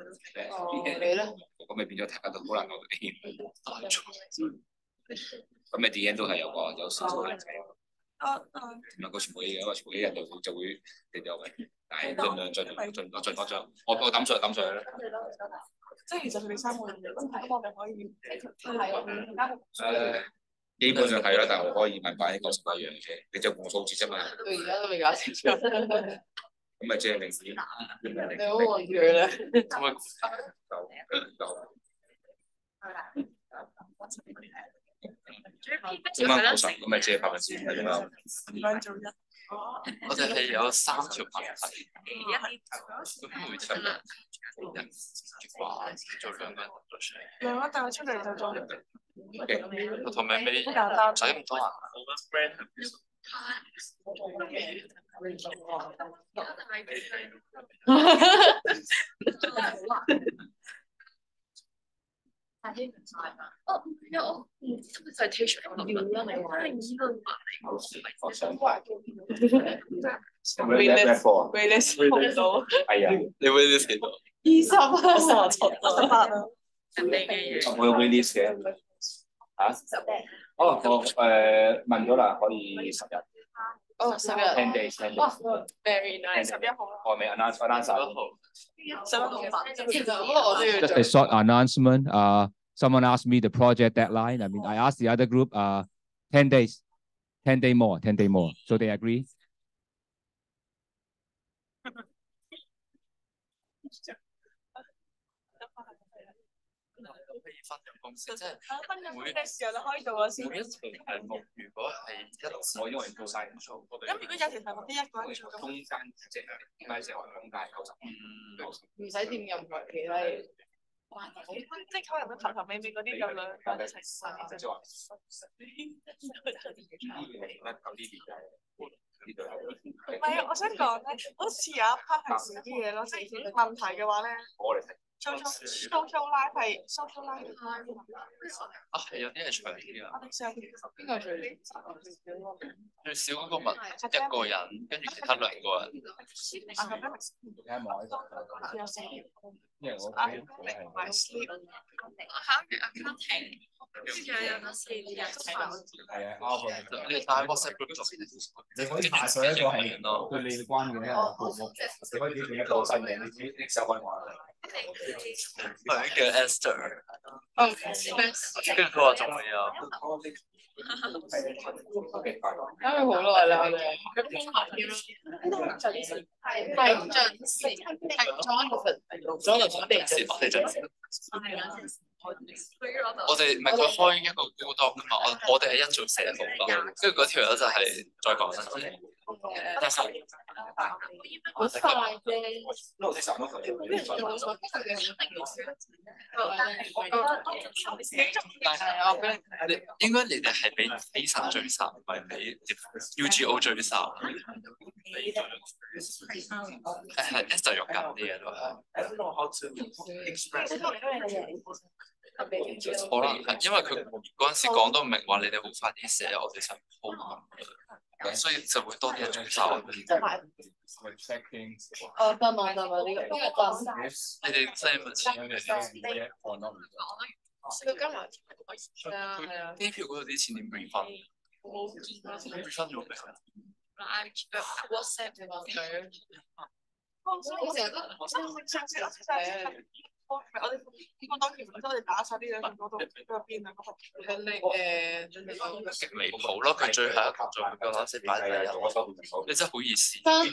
哦，你咧？咁咪變咗大家都好難攞到 A，大錯。咁咪 D N 都係有個有少少限制，啊啊！唔能夠全部 A 嘅，因為全部 A 人就會就會定有嘅，但係盡量盡盡盡盡盡我我抌上去抌上去啦。即係其實佢哋三個人嘅問題，咁我哋可以誒， 基本上係啦，但係我可以問翻呢個十一樣嘅，你就估數字啫嘛。佢而家都未搞清楚。咁咪即係零點你好望住佢咧。咁啊，就就今啱啱九十，咁咪即係百分之五係嘛？兩做一。 我哋係有三條問題，咁每條人話做兩個人做出嚟，兩個帶出嚟就做。我同妹妹唔使好簡單。咁多人。 夏天唔晒嘛？哦，因為我唔知就係 T 恤我諗啦，你話係呢個我想 Release release 唔到係啊，你會啲幾多？二十啊，十八啊。人哋嘅嘢。我有 release 嘅嚇。哦，我誒問咗啦，可以十日 哦，十日。 ten days ten 哇 days， Very nice，十一号啦。我未 announce announce 晒。十一号。其实不过我都要 Just a short announcement. Uh, someone asked me the project deadline. I mean, I asked the other group, uh, 10 days, 10 day more, 10 day more. So they agree. 分入公司，即係分咗嘅時候就可以做咗先。每一條題目如果係一次我因為做晒數，我哋咁如果有條題目得一個人做咁，中間即係點解成日兩屆九十？嗯，唔使掂任何其他嘢。即係可能都頭頭尾尾嗰啲有兩個人一齊晒就即係話咁呢邊呢度唔係啊，我想講咧，好似有一 part 係少啲嘢咯，即係問題嘅話咧我哋睇 ，social social life 係 social life 啊係有啲係長啲啊。我哋上邊個最少？ 最少嗰個物一個人，跟住其他兩個人。睇下望喺度，因為我我係 係啊，啱嘅。你打 WhatsApp group 度，你可以下載一個係對你關嘅一個項目，你可以自己一個新嘅，你自己你手開話。 佢叫 Esther，哦，跟住佢話仲未有。因為好耐啦，我哋係準時，係 Jonathan，Jonathan 我哋準我哋準時。我哋唔係佢開一個 Google Doc 噶嘛，我我哋係一早寫好咯，跟住嗰條友就係再講新嘢。 但係好快啫。但係我俾你，應該你哋係比 A 神最少，唔係比 UGO 最少。係 S 就肉緊啲嘅都係。 可能係因為佢嗰陣時講都唔明話，你哋好快啲寫，我哋就好咁，所以就會多啲人追手。哦，得嘛得嘛，呢個呢個得。你哋 send 咪錢嘅？佢今日係啊係啊。機票嗰度啲錢點 refund？冇見過 refund 咗未？ WhatsApp 嘅嘛佢。我成日都 我真係係啊。我哋呢個當期本身我哋打晒啲嘢嗰度嗰邊啊，係你誒極離譜咯！佢最後一個仲夠膽死擺第一，你真係好意思。真係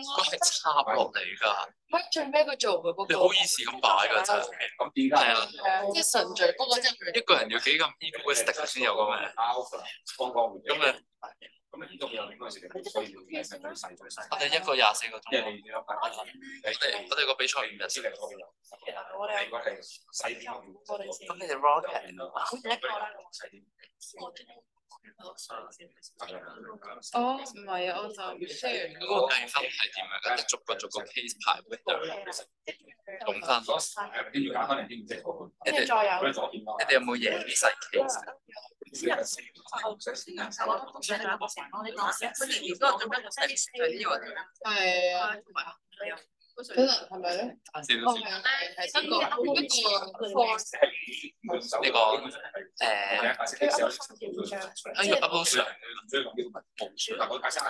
佢係插落嚟㗎，佢最尾佢做嘅嗰個。你好意思咁擺㗎真係。咁點解？係啊，即係順序，不過真係一個人要幾咁 egoistic 先有咁嘅。咁誒， 咁呢度又應該係所以要最細最細。我哋一個廿四個鐘。因為你我哋我哋個比賽五日先。我哋如果係細啲，我哋咁你哋 rocket 哦，唔係啊，我就 share 嗰個計分係點樣㗎？逐個逐個 case 排 winner 總分。跟住揀翻嚟啲即係你哋再有。你哋有冇贏啲細 case？ 係啊，可能係咪咧？單少少。哦係啊，係一個一個 force 呢個誒，哎呀，upload 上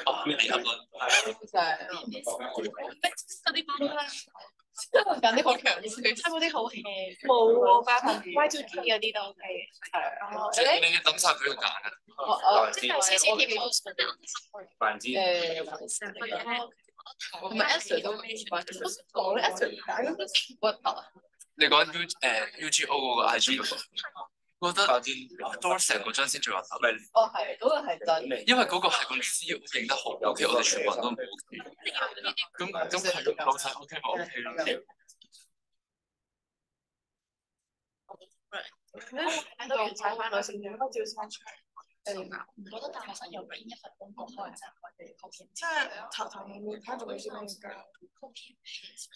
哦，你 upload 就係 揀啲好強嘅，差嗰啲好 hea，冇喎，百分 Y two K 嗰啲都 OK 即係你等晒佢揀嘅。我我即係 CCTV 百分之誒，同埋 Esther 都講咧，Esther 解嗰啲核突啊！你講 U 誒 UGO 嗰個 IG 嗰個， 我覺得 Dorset 嗰張先最核突。哦，係嗰個係真。因為嗰個係公司影得好，OK，我哋全部人都唔 OK。咁咁係老細 OK 我 OK 啦。喺度踩翻女性嘅都照晒出。 唔覺得大學生有俾一份工作，可能就係我哋 copy 即係頭頭面面睇做嘅啲咩㗎？ copy paste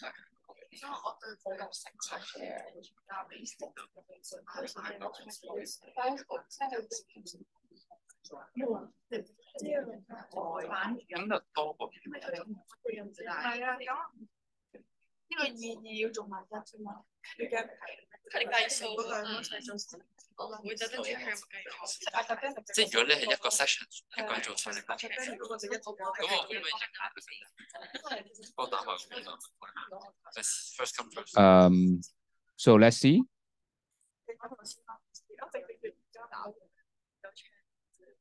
因為我對好有興趣嘅，交俾咁就多過。係啊，咁呢個意義要做埋一啫嘛。你嘅 睇计数嗰两齐做，我会特登出去计数。啊，特登特即系如果你系一个 session 一个人做晒，咁特登嗰个就一个我可唔可以一个答案？First come first。 Um, so let's see.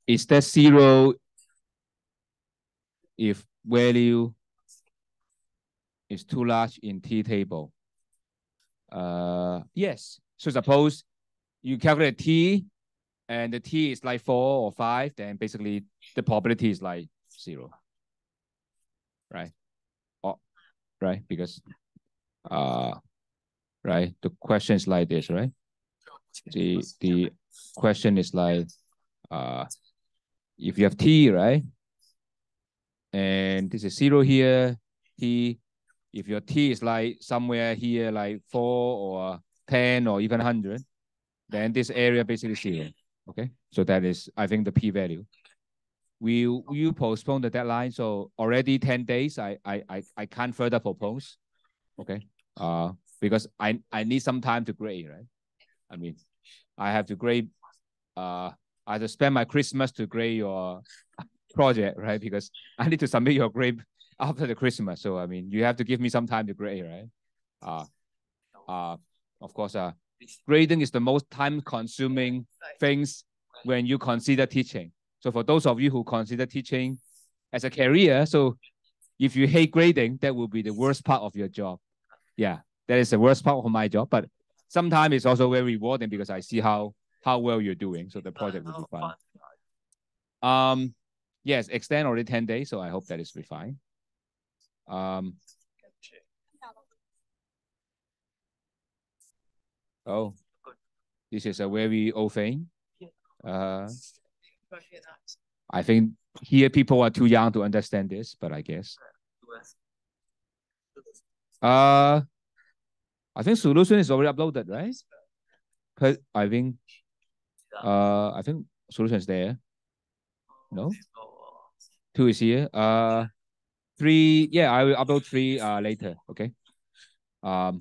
Is that zero if value is too large in T table? Uh, yes. So suppose you calculate T and the T is like four or five, then basically the probability is like zero. Right? Oh, right? Because uh right the question is like this right the the question is like uh if you have t right and this is zero here t if your t is like somewhere here like four or 10 or even 100 then this area basically zero okay so that is i think the p value will you postpone the deadline? So already 10 days, I, I, I, I can't further propose. Okay. Uh, because I, I need some time to grade, right? I mean, I have to grade, uh, I have to spend my Christmas to grade your project, right? Because I need to submit your grade after the Christmas. So, I mean, you have to give me some time to grade, right? Uh, uh, of course, uh, grading is the most time consuming things when you consider teaching. So for those of you who consider teaching as a career, so if you hate grading, that will be the worst part of your job. Yeah, that is the worst part of my job. But sometimes it's also very rewarding because I see how how well you're doing. So the project will be fun. Um, yes, extend already 10 days, so I hope that is be fine. Um, oh, this is a very old thing. Uh, I think here people are too young to understand this, but I guess. Uh, I think solution is already uploaded, right? But I think, uh, I think solution is there. No, two is here. Uh, three. Yeah, I will upload three. Uh, later. Okay. Um,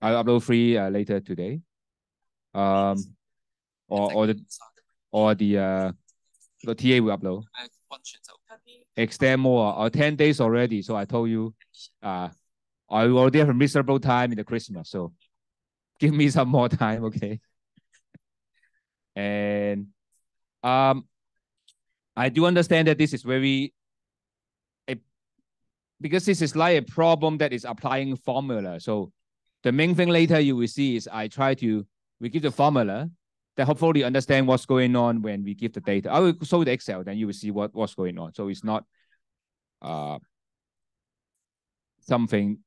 I'll upload three uh, later today. Um, or or the or the uh the TA will upload. Extend more or 10 days already. So I told you uh I already have a miserable time in the Christmas. So give me some more time, okay? And um I do understand that this is very a because this is like a problem that is applying formula. So the main thing later you will see is I try to we give the formula that hopefully understand what's going on when we give the data. I will show the Excel, then you will see what, what's going on. So it's not uh, something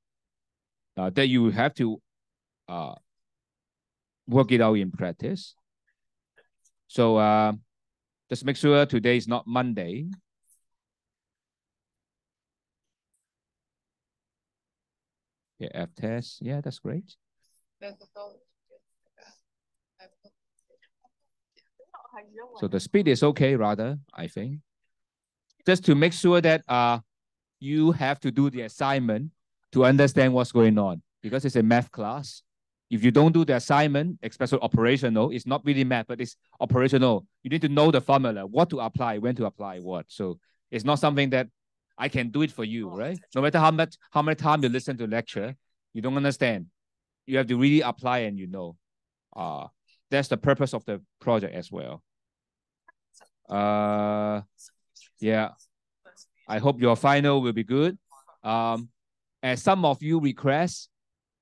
uh, that you have to uh, work it out in practice. So uh, just make sure today is not Monday. Yeah, F test. Yeah, that's great. So the speed is okay, rather, I think. Just to make sure that uh, you have to do the assignment to understand what's going on because it's a math class. If you don't do the assignment, especially operational, it's not really math, but it's operational. You need to know the formula, what to apply, when to apply what. So it's not something that I can do it for you, right? No matter how much how many times you listen to lecture, you don't understand. You have to really apply and you know. Uh, that's the purpose of the project as well. Uh, yeah. I hope your final will be good. Um, as some of you request,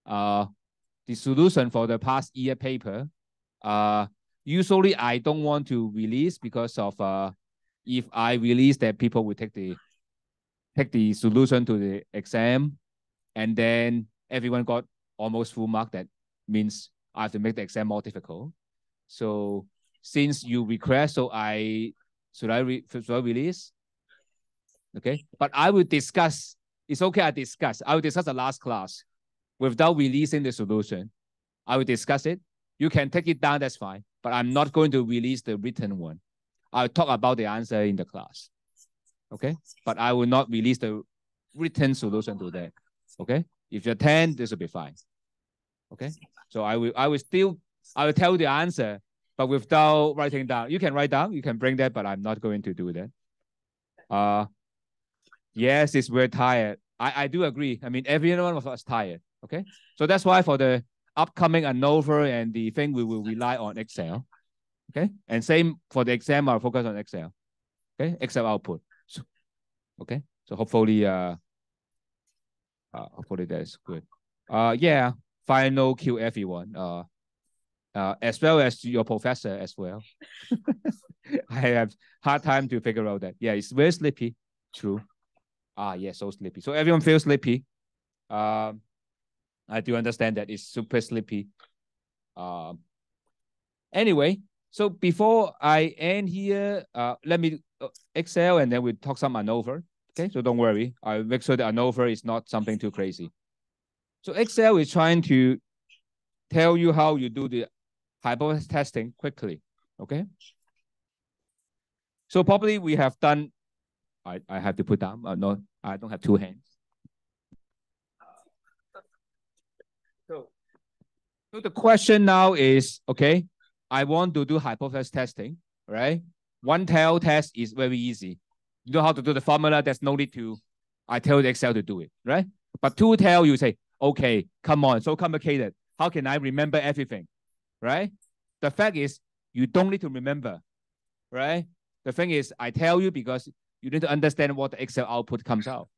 uh, the solution for the past year paper, uh, usually I don't want to release because of uh, if I release that people will take the take the solution to the exam, and then everyone got almost full mark. That means I have to make the exam more difficult. So since you request, so I should I re, should I release? Okay, but I will discuss. It's okay. I discuss. I will discuss the last class without releasing the solution. I will discuss it. You can take it down. That's fine. But I'm not going to release the written one. I'll talk about the answer in the class. Okay, but I will not release the written solution to that, Okay, if you're 10, this will be fine. Okay, so I will I will still I will tell the answer, but without writing down. You can write down, you can bring that, but I'm not going to do that. Uh, yes, it's we're tired. I, I do agree. I mean, everyone of us tired. Okay, so that's why for the upcoming ANOVA and the thing, we will rely on Excel. Okay, and same for the exam, I'll focus on Excel. Okay, Excel output. Okay, so hopefully, uh, uh, hopefully that is good. Uh, yeah, final Q everyone. Uh, uh, as well as your professor as well. I have hard time to figure out that. Yeah, it's very sleepy. True. Ah, yeah, so sleepy. So everyone feels sleepy. Um, I do understand that it's super sleepy. Um, anyway, so before I end here, uh, let me Excel and then we talk some ANOVA. Okay, so don't worry. I'll make sure that ANOVA is not something too crazy. So Excel is trying to tell you how you do the hypothesis testing quickly, okay? So probably we have done, I, I have to put down, uh, no, I don't have two hands. So, so the question now is, okay, I want to do hypothesis testing, right? One tail test is very easy. You know how to do the formula, there's no need to, I tell the Excel to do it, right? But two tail, you say, okay, come on, so complicated. How can I remember everything, right? The fact is, you don't need to remember, right? The thing is, I tell you because you need to understand what the Excel output comes out,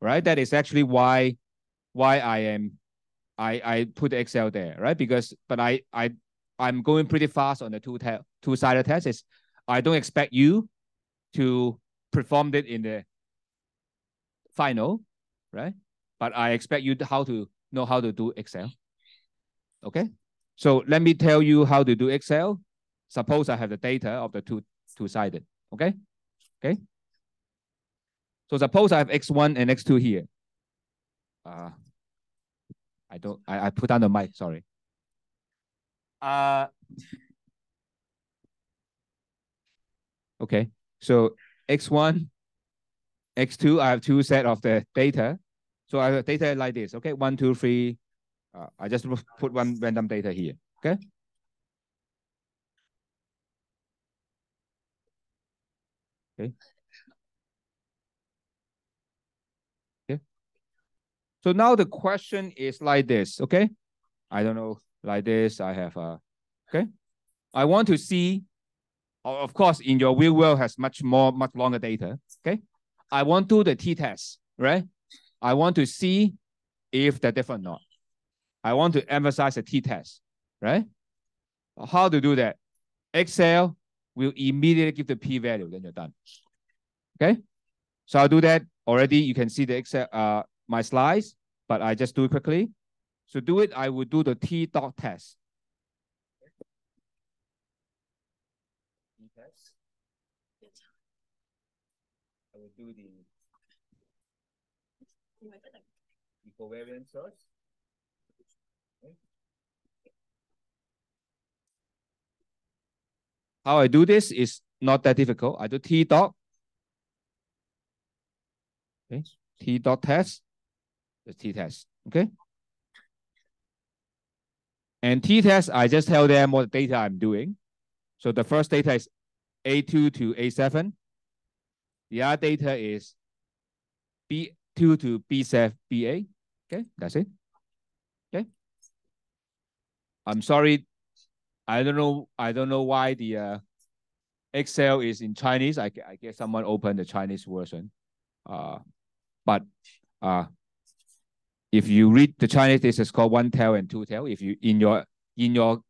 right? That is actually why why I am I I put Excel there, right? Because but I I I'm going pretty fast on the two te- two sided test. I don't expect you to perform it in the final, right? But I expect you to how to know how to do Excel. Okay, so let me tell you how to do Excel. Suppose I have the data of the two two-sided, okay? Okay? So suppose I have x1 and x2 here. Uh, I don't, I, I put down the mic, sorry. Uh, okay, so x1, x2, I have two set of the data. So I have data like this, okay? One, two, three. Uh, I just put one random data here, okay? Okay. Okay. So now the question is like this, okay? I don't know, like this, I have, uh, okay? I want to see, of course, in your real world has much more, much longer data, okay? I want to do the t-test, right? I want to see if they're different or not. I want to emphasize the t-test, right? How to do that? Excel will immediately give the p-value, then you're done. Okay, so I'll do that already. You can see the Excel, uh, my slides, but I just do it quickly. So do it, I will do the T dot test. I will do the equivariance search. How I do this is not that difficult. I do T dot. Okay, T dot test. The T test. Okay. And T test, I just tell them what data I'm doing. So the first data is A2 to A7. The other data is B2 to B7, BA. Okay, that's it. Okay. I'm sorry, I don't know. I don't know why the uh, Excel is in Chinese. I, I guess someone opened the Chinese version. Uh, but uh, if you read the Chinese, this is called one tail and two tail. If you in your in your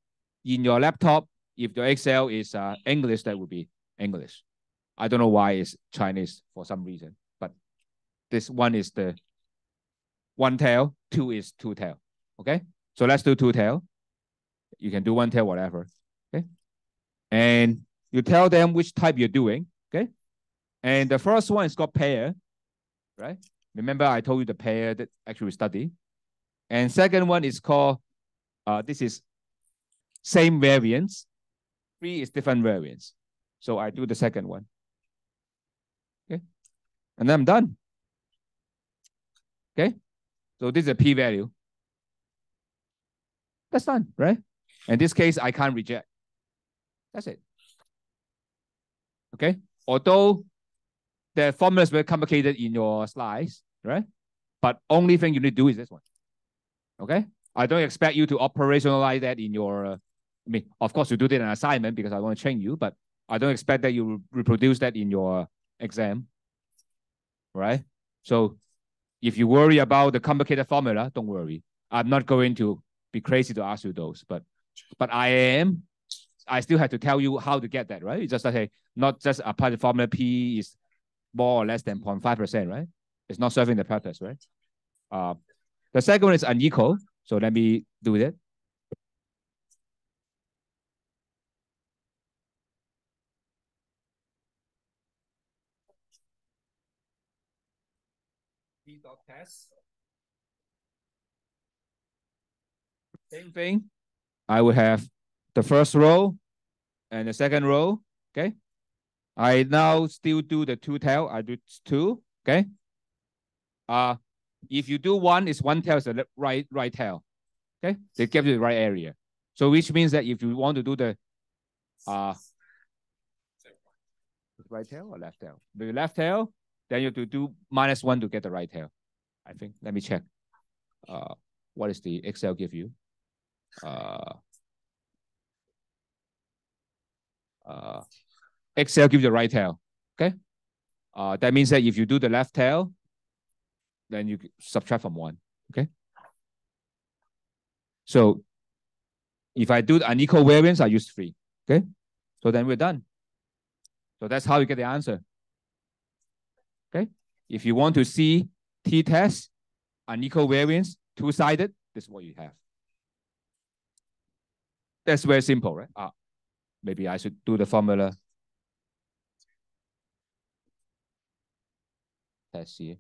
in your laptop, if your Excel is uh, English, that would be English. I don't know why it's Chinese for some reason, but this one is the one tail, two is two tail. Okay, so let's do two tail. You can do one tail, whatever. Okay. And you tell them which type you're doing. Okay. And the first one is called pair, right? Remember I told you the pair that actually we study. And second one is called, uh, this is same variance. Three is different variance. So I do the second one. And then I'm done. Okay. So this is a p-value. That's done, right? In this case, I can't reject. That's it. Okay. Although the formula is very complicated in your slides, right? But only thing you need to do is this one. Okay. I don't expect you to operationalize that in your, uh, I mean, of course you do it in an assignment because I want to train you, but I don't expect that you reproduce that in your exam, right? So if you worry about the complicated formula, don't worry. I'm not going to be crazy to ask you those, but but I am, I still have to tell you how to get that, right? It's just okay, not just apply the formula P is more or less than 0.5%, right? It's not serving the purpose, right? Uh, the second one is unequal. So let me do that. T dot test. Same thing. I will have the first row and the second row, okay? I now still do the two tail. I do two. Okay. Uh, if you do one, it's one tail is the right right tail. Okay, they give you the right area. So which means that if you want to do the uh right tail or left tail, the left tail, then you have to do minus one to get the right tail. I think. Let me check. Uh, what is the Excel give you? Uh, uh, Excel gives you the right tail. Okay. Uh, that means that if you do the left tail, then you subtract from one. Okay. So if I do the unequal variance, I use three. Okay. So then we're done. So that's how you get the answer. Okay. If you want to see t-test, unequal variance, two-sided, this is what you have. That's very simple, right? Ah, maybe I should do the formula. Let's see.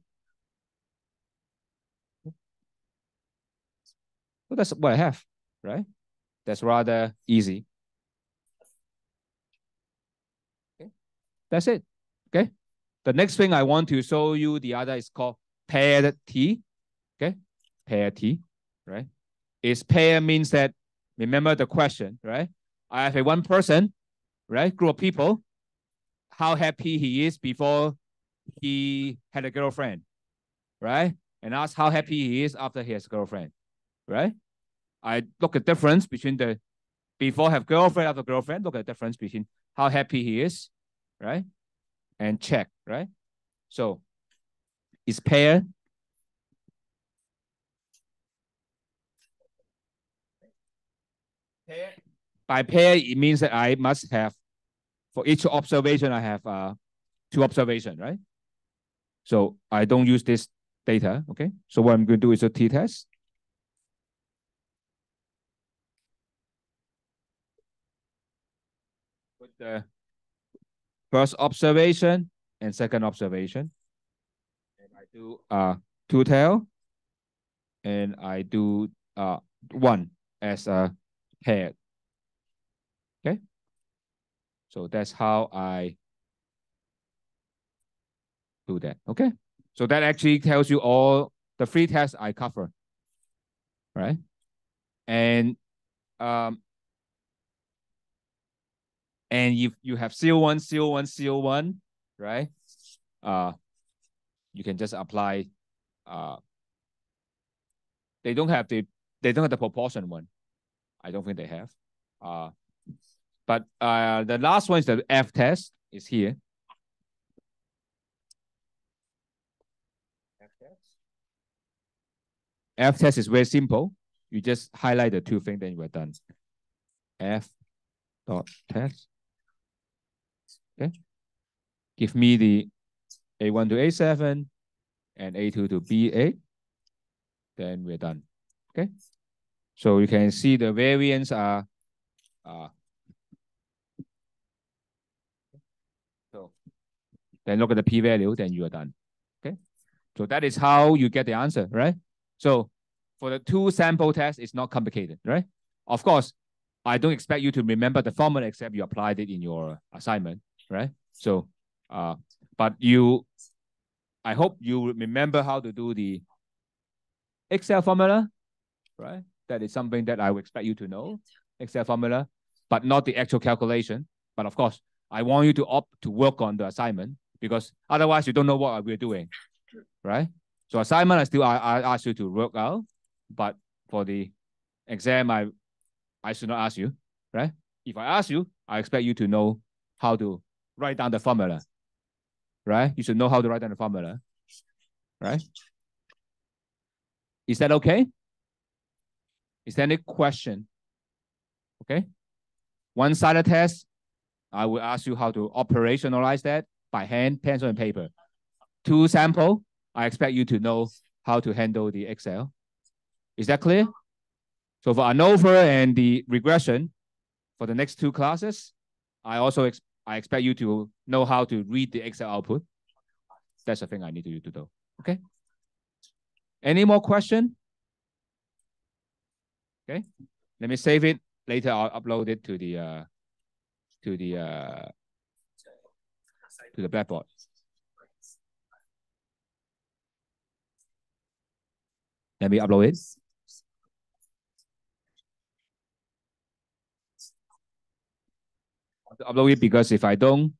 So that's what I have, right? That's rather easy. Okay. That's it. The next thing I want to show you, the other is called paired T. Okay. Paired T, right? Is pair means that, remember the question, right? I have a one person, right? Group of people, how happy he is before he had a girlfriend, right? And ask how happy he is after he has a girlfriend, right? I look at difference between the before have girlfriend after girlfriend. Look at the difference between how happy he is, right? And check, right? So is pair pair by pair it means that I must have for each observation I have uh two observation, right? So I don't use this data, okay? So what I'm going to do is a t-test. With the first observation and second observation. And I do uh two tail and I do uh one as a head. Okay. So that's how I do that. Okay. So that actually tells you all the three tests I cover. Right. And um and if you have CO1, CO1, CO1, right? Uh you can just apply uh they don't have the they don't have the proportion one. I don't think they have. Uh but uh the last one is the F test is here. F test F test is very simple. You just highlight the two things, then you are done. F dot test. Okay. Give me the A1 to A7 and A2 to B8. Then we're done. Okay. So you can see the variance are uh, so then look at the p-value, then you are done. Okay. So that is how you get the answer, right? So for the two sample test, it's not complicated, right? Of course, I don't expect you to remember the formula except you applied it in your assignment, right? So, uh, but you, I hope you remember how to do the Excel formula, right? That is something that I would expect you to know, Excel formula, but not the actual calculation. But of course, I want you to opt to work on the assignment because otherwise you don't know what we're doing, right? So assignment, I still I, I ask you to work out, but for the exam, I I should not ask you, right? If I ask you, I expect you to know how to write down the formula, right? You should know how to write down the formula, right? Is that okay? Is there any question? Okay. One-sided test, I will ask you how to operationalize that by hand, pencil, and paper. Two sample, I expect you to know how to handle the Excel. Is that clear? So for ANOVA and the regression, for the next two classes, I also I expect you to know how to read the Excel output. That's the thing I need you to do. Okay. Any more question? Okay. Let me save it. Later, I'll upload it to the uh, to the uh, to the blackboard. Let me upload it. Upload it because if I don't,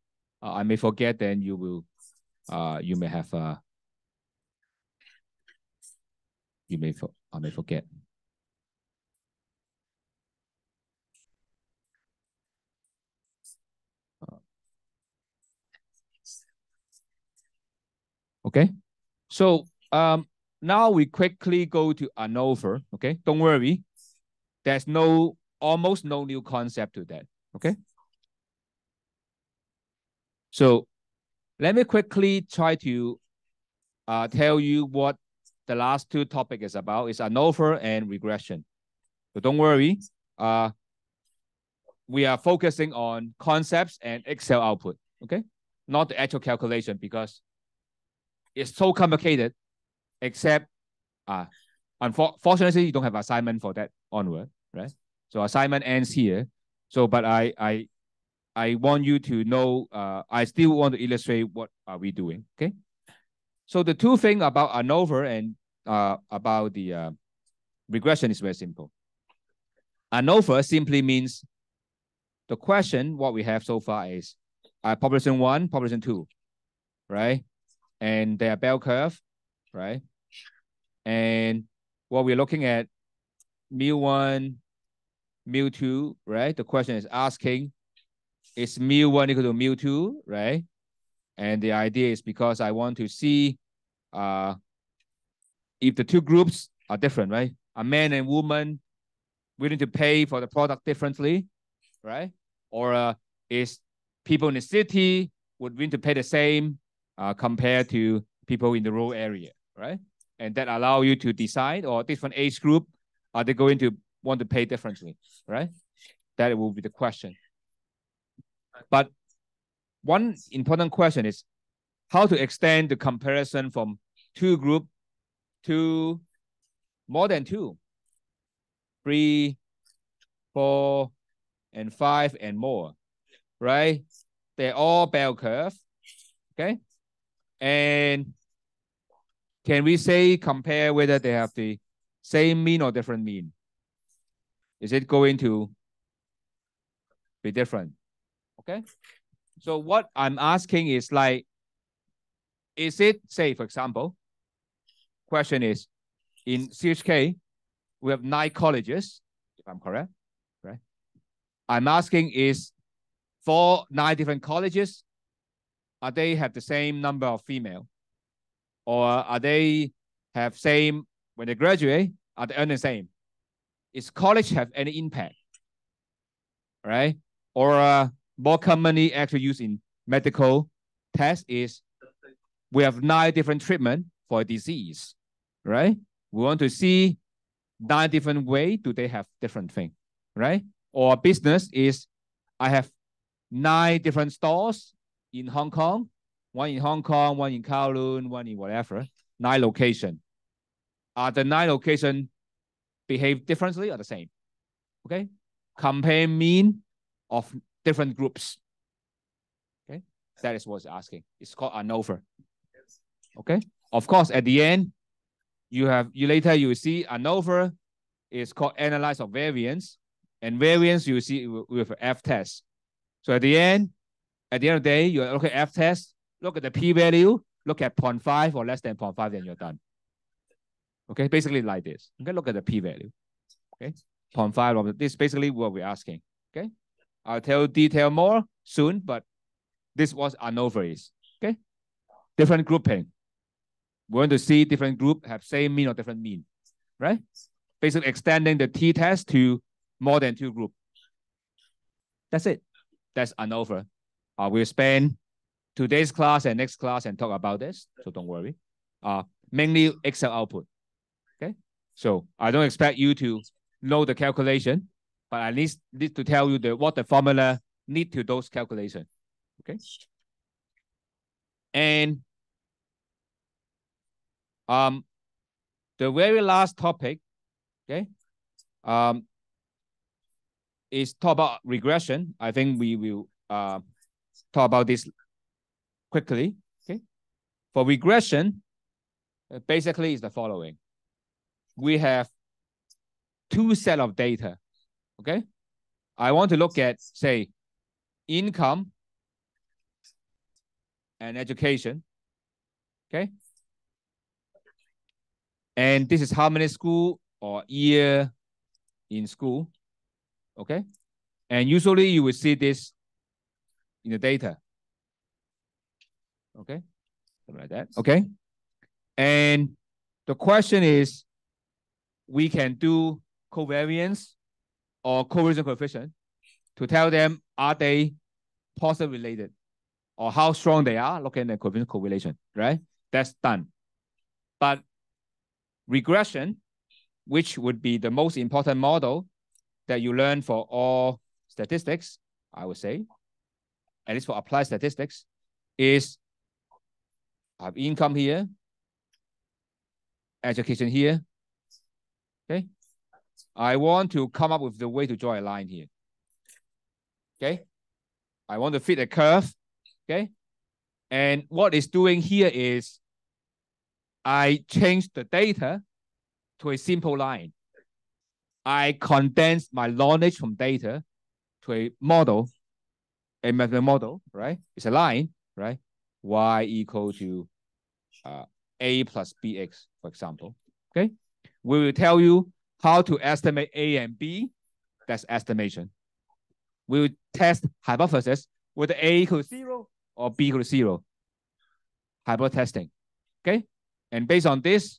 uh, I may forget. Then you will, uh, you may have uh, you may for, I may forget. Uh, okay, so um, now we quickly go to ANOVA. Okay, don't worry, there's no almost no new concept to that. Okay. So let me quickly try to uh, tell you what the last two topic is about. It's ANOVA and regression. So don't worry. Uh, we are focusing on concepts and Excel output, okay? Not the actual calculation because it's so complicated, except uh, unfortunately, you don't have assignment for that onward, right? So assignment ends here. So, but I, I I want you to know, uh, I still want to illustrate what are we doing, okay? So the two things about ANOVA and uh, about the uh, regression is very simple. ANOVA simply means the question, what we have so far is uh, population one, population two, right? And their bell curve, right? And what we're looking at, mu one, mu two, right? The question is asking is mu one equal to mu two, right? And the idea is because I want to see uh, if the two groups are different, right? A man and woman willing to pay for the product differently, right? Or uh, is people in the city would willing to pay the same uh, compared to people in the rural area, right? And that allow you to decide or different age group, are they going to want to pay differently, right? That will be the question. But one important question is how to extend the comparison from two group to more than two, three, four, and five, and more, right? They're all bell curve, okay? And can we say compare whether they have the same mean or different mean? Is it going to be different? Okay. So what I'm asking is like, is it, say, for example, question is, in CUHK, we have nine colleges, if I'm correct, right? I'm asking is, for nine different colleges, are they have the same number of female? Or are they have same, when they graduate, are they earn the same? Is college have any impact? Right? Or uh, more commonly actually used in medical tests is we have nine different treatment for a disease, right? We want to see nine different way do they have different thing, right? Or business is I have nine different stores in Hong Kong, one in Hong Kong, one in Kowloon, one in whatever, nine location. Are the nine location behave differently or the same? Okay, compare mean of different groups. Okay, that is what's asking. It's called ANOVA. Okay, of course, at the end, you have you later you see ANOVA is called analyze of variance, and variance you see with F test. So at the end, at the end of the day, you look at F test, look at the p value, look at 0.5 or less than 0.5, then you're done. Okay, basically like this. Okay, look at the p value. Okay, 0.5 this is basically what we're asking. Okay. I'll tell detail more soon, but this was ANOVA is, okay? Different grouping. We want to see different group have same mean or different mean, right? Basically extending the t-test to more than two group. That's it. That's ANOVA. Uh, we'll spend today's class and next class and talk about this, so don't worry. Uh, mainly Excel output, okay? So I don't expect you to know the calculation, but I need, need to tell you the what the formula need to those calculation. Okay. And um, the very last topic, okay, um, is talk about regression. I think we will uh, talk about this quickly. Okay. For regression, uh, basically is the following. We have two set of data. Okay. I want to look at, say, income and education. Okay. And this is how many school or year in school. Okay. And usually you will see this in the data. Okay. Something like that. Okay. And the question is, we can do covariance or correlation coefficient to tell them are they positive related or how strong they are looking at the coefficient correlation, right? That's done. But regression, which would be the most important model that you learn for all statistics, I would say, at least for applied statistics, is I have income here, education here. Okay. I want to come up with the way to draw a line here. Okay. I want to fit a curve. Okay. And what it's doing here is I change the data to a simple line. I condense my knowledge from data to a model, a method model, right? It's a line, right? Y equal to uh, A plus BX, for example. Okay. We will tell you how to estimate A and B. That's estimation. We will test hypothesis whether A equal to zero or B equal to zero. Hyper-testing. Okay. And based on this,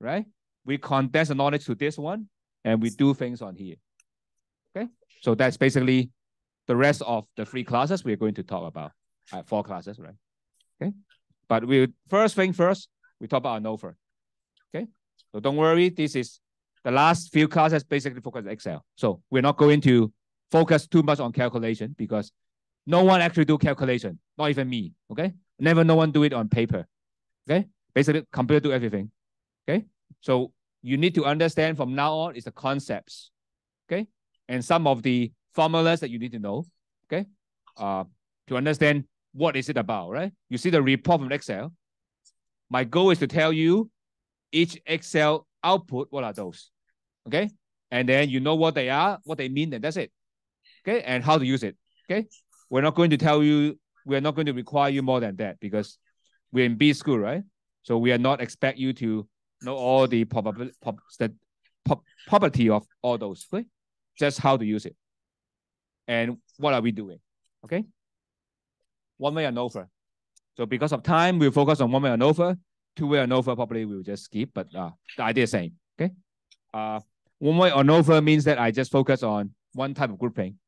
right, we condense the knowledge to this one and we do things on here. Okay. So that's basically the rest of the three classes we're going to talk about. Uh, four classes, right? Okay. But we first thing first, we talk about ANOVA. Okay. So don't worry, this is the last few classes basically focus on Excel. So we're not going to focus too much on calculation because no one actually do calculation, not even me. Okay. Never no one do it on paper. Okay. Basically, computer do everything. Okay. So you need to understand from now on is the concepts. Okay. And some of the formulas that you need to know. Okay. Uh, to understand what is it about, right? You see the report from Excel. My goal is to tell you each Excel output, what are those? Okay. And then you know what they are, what they mean, and that's it. Okay. And how to use it. Okay. We're not going to tell you, we're not going to require you more than that because we're in B school, right? So we are not expect you to know all the probability, prob, prob, property of all those, okay? Just how to use it. And what are we doing? Okay. One way ANOVA. So because of time, we'll focus on one way ANOVA. Two way ANOVA probably we'll just skip, but uh, the idea is same. Okay. Uh, one way ANOVA means that I just focus on one type of grouping.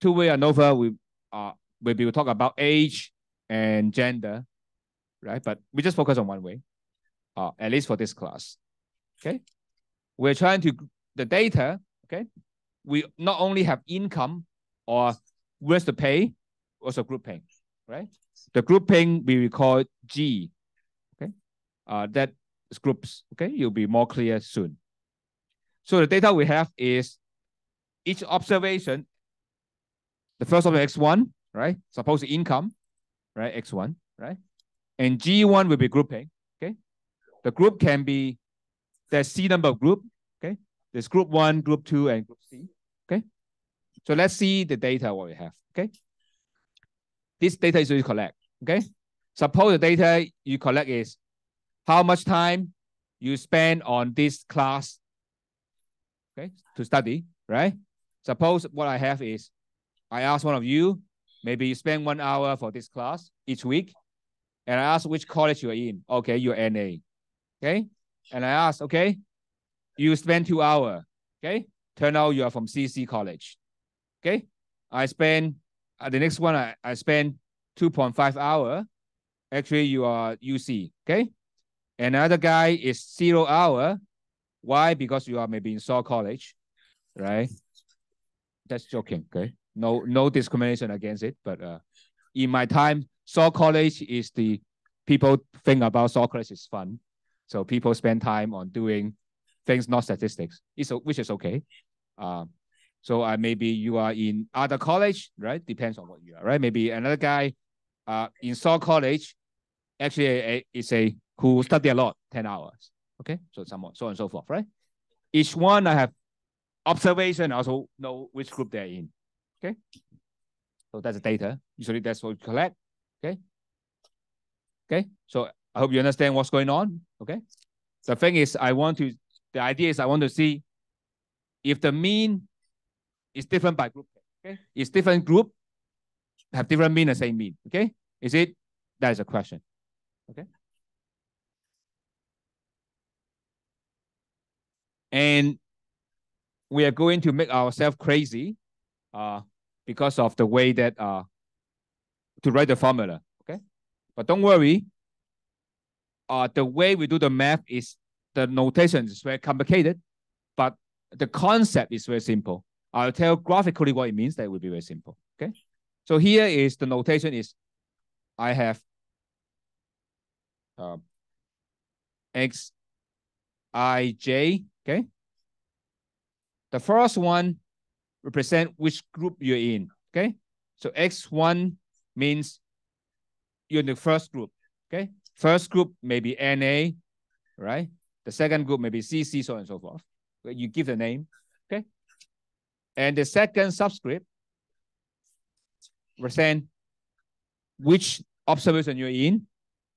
Two way ANOVA, we uh maybe we'll talk about age and gender, right? But we just focus on one way, uh, at least for this class. Okay. We're trying to the data, okay. We not only have income or where's the pay, also grouping, right? The grouping we will call G? Uh, that groups, okay? You'll be more clear soon. So the data we have is each observation, the first of X1, right? Suppose the income, right? X1, right? And G1 will be grouping, okay? The group can be, there's C number of group, okay? There's group one, group two, and group C, okay? So let's see the data what we have, okay? This data is you collect, okay? Suppose the data you collect is how much time you spend on this class, okay, to study, right? Suppose what I have is, I ask one of you, maybe you spend one hour for this class each week, and I ask which college you're in. Okay, you're NA, okay? And I ask, okay, you spend two hours, okay? Turn out you are from CC College, okay? I spend, uh, the next one, I, I spend 2.5 hour. Actually, you are UC, okay? Another guy is zero hour. Why? Because you are maybe in Shaw College, right? That's joking, okay? No, no discrimination against it. But uh, in my time, Shaw College is the people think about Saw College is fun. So people spend time on doing things, not statistics, it's, which is okay. Uh, so uh, maybe you are in other college, right? Depends on what you are, right? Maybe another guy uh, in Shaw College, actually a, is a who study a lot, 10 hours. Okay, so someone, so on and so forth, right? Each one I have observation, also know which group they're in. Okay, so that's the data. Usually that's what we collect. Okay, okay. So I hope you understand what's going on. Okay, the thing is, I want to. The idea is I want to see if the mean is different by group. Okay, is different group have different mean and same mean. Okay, is it? That is a question. Okay. And we are going to make ourselves crazy uh, because of the way that uh, to write the formula, okay? But don't worry, uh, the way we do the math is, the notation is very complicated, but the concept is very simple. I'll tell graphically what it means, that will be very simple, okay? So here is the notation is, I have uh, x, i, j, okay? The first one represent which group you're in, okay? So X1 means you're in the first group, okay? First group may be NA, right? The second group may be CC, so on and so forth. You give the name, okay? And the second subscript represent which observation you're in.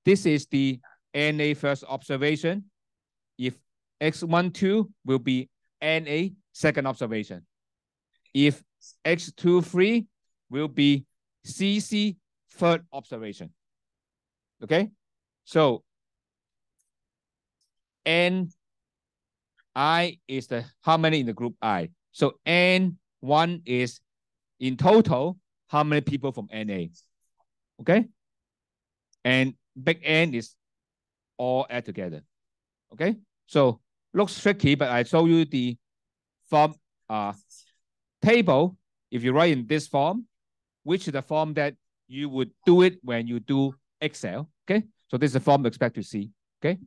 This is the NA first observation. If X12 will be NA second observation. If X23 will be CC third observation. Okay, so N I is the how many in the group I. So N1 is in total how many people from NA. Okay, and big N is all add together. Okay, so looks tricky, but I show you the form uh, table. If you write in this form, which is the form that you would do it when you do Excel. Okay, so this is the form you expect to see. Okay,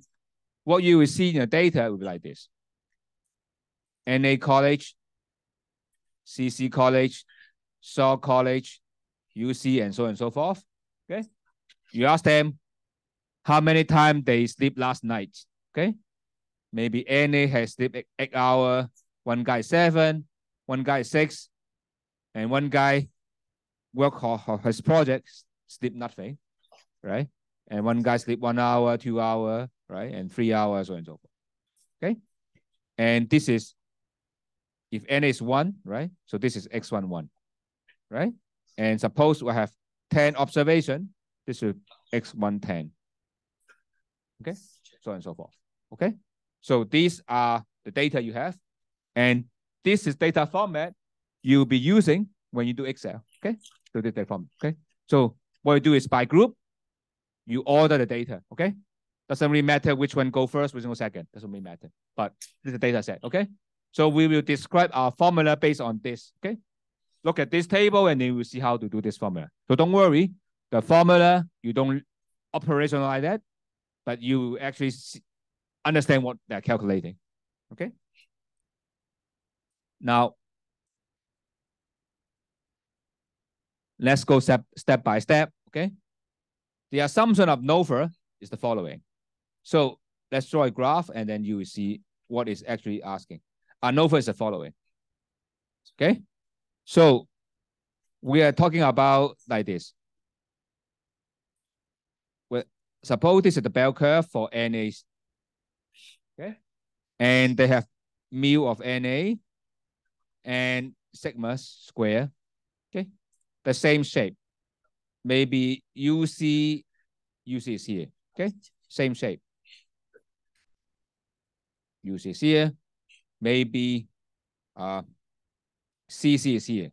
what you will see in the data will be like this: NA College, CC College, Shaw College, UC, and so on and so forth. Okay, you ask them how many times they sleep last night. Okay, maybe NA has sleep eight, hour, one guy seven, one guy six, and one guy work on his project, sleep nothing, right? And one guy sleep one hour, two hour, right? And three hours, so and so forth. Okay. And this is if n is one, right? So this is x1, one, right? And suppose we have 10 observation, this is x1, 10. Okay, so and so forth. Okay, so these are the data you have, and this is data format you'll be using when you do Excel. Okay, so this data format. Okay, so what you do is by group, you order the data. Okay, doesn't really matter which one go first, which one go second. Doesn't really matter. But this is a data set. Okay, so we will describe our formula based on this. Okay, look at this table and then we'll see how to do this formula. So don't worry, the formula you don't operationalize that but you actually understand what they're calculating. Okay. Now, let's go step, step by step. Okay. The assumption of ANOVA is the following. So let's draw a graph and then you will see what is actually asking. Uh, ANOVA is the following. Okay. So we are talking about like this. Well, suppose this is the bell curve for NAs. Okay. And they have mu of NA and sigma square. Okay. The same shape. Maybe UC, UC is here. Okay. Same shape. UC is here. Maybe uh, CC is here.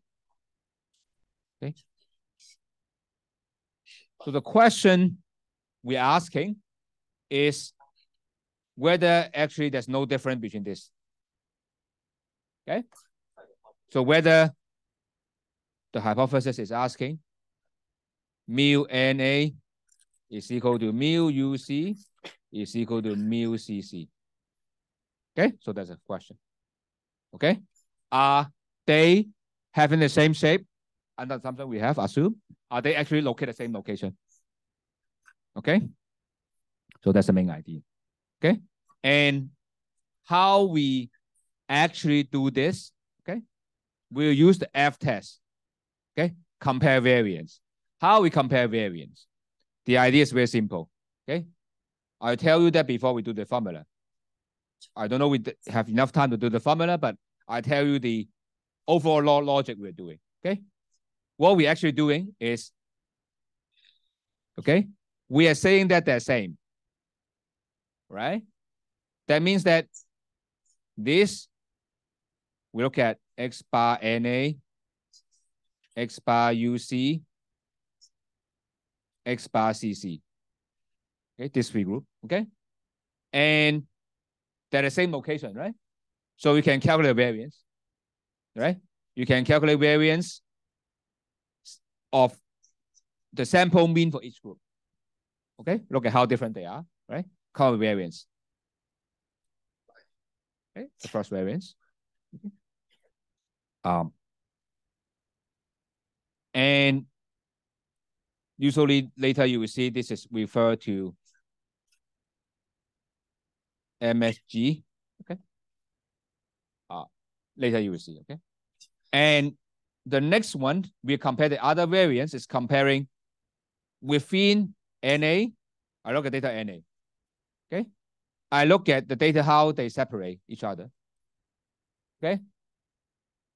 Okay. So the question we're asking is whether actually there's no difference between this. Okay? So whether the hypothesis is asking mu NA is equal to mu UC is equal to mu CC. Okay, so that's a question. Okay, are they having the same shape? under something we have assumed, are they actually located the same location? Okay. So that's the main idea. Okay. And how we actually do this, okay, we'll use the F test. Okay. Compare variance. How we compare variance? The idea is very simple. Okay. I'll tell you that before we do the formula. I don't know we have enough time to do the formula, but I tell you the overall logic we're doing. Okay. What we're actually doing is, okay, we are saying that they're same. Right? That means that this, we look at X bar NA, X bar UC, X bar CC. Okay, this three group, okay? And they're the same location, right? So we can calculate variance, right? You can calculate variance of the sample mean for each group. Okay, look at how different they are, right? Common variance. Okay, the variance. Um, and usually later you will see this is referred to MSG. Okay. Uh, later you will see. Okay. And the next one, we compare the other variance is comparing within NA. I look at data NA. Okay. I look at the data how they separate each other. Okay.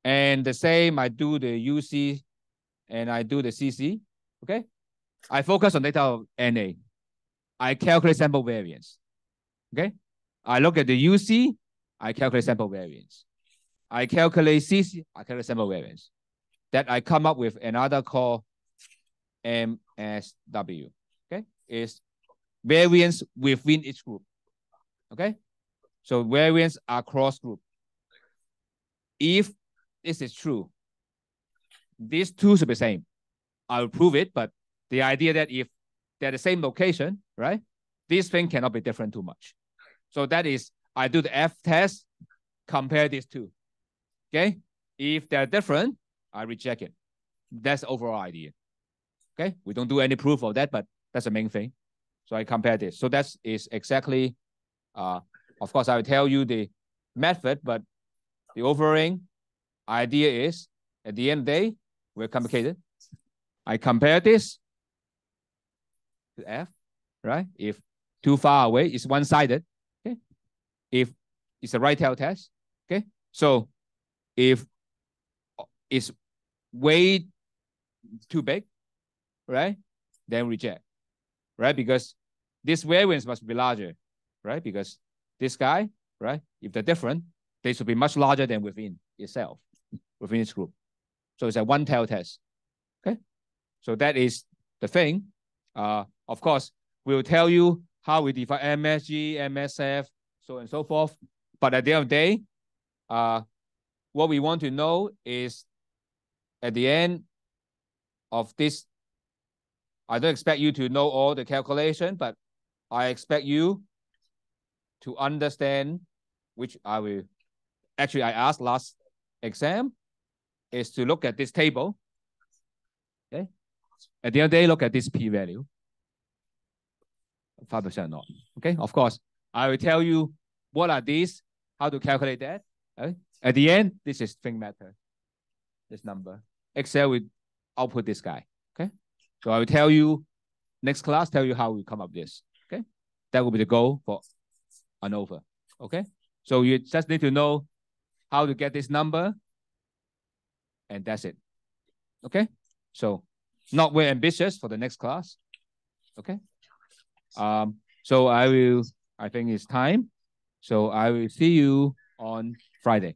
And the same, I do the UC and I do the CC. Okay. I focus on data of NA. I calculate sample variance. Okay. I look at the UC, I calculate sample variance. I calculate CC, I calculate sample variance. That I come up with another call MSW. Okay, is variance within each group. Okay, so variance across group. If this is true, these two should be same. I'll prove it, but the idea that if they're the same location, right, this thing cannot be different too much. So that is, I do the F test, compare these two. Okay, if they're different, I reject it. That's the overall idea. Okay, we don't do any proof of that, but that's the main thing. So I compare this. So that is exactly, uh, of course, I will tell you the method, but the overall idea is at the end of the day, we're complicated. I compare this to F, right? If too far away, it's one-sided okay? if it's a right tail test. Okay. So if it's way too big, right? Then reject, right? Because this variance must be larger, right? Because this guy, right? If they're different, they should be much larger than within itself, within its group. So it's a one tail test. Okay. So that is the thing. Uh, of course, we'll tell you how we define MSG, MSF, so and so forth. But at the end of the day, uh, what we want to know is at the end of this, I don't expect you to know all the calculation, but I expect you to understand, which I will, actually I asked last exam, is to look at this table. Okay. At the end of the day, look at this p-value. 5% not. Okay, of course, I will tell you what are these, how to calculate that. Okay? At the end, this is thing matter, this number. Excel will output this guy. So I will tell you next class, tell you how we come up with this. Okay. That will be the goal for ANOVA. Okay. So you just need to know how to get this number. And that's it. Okay. So not very ambitious for the next class. Okay. Um, so I will I think it's time. So I will see you on Friday.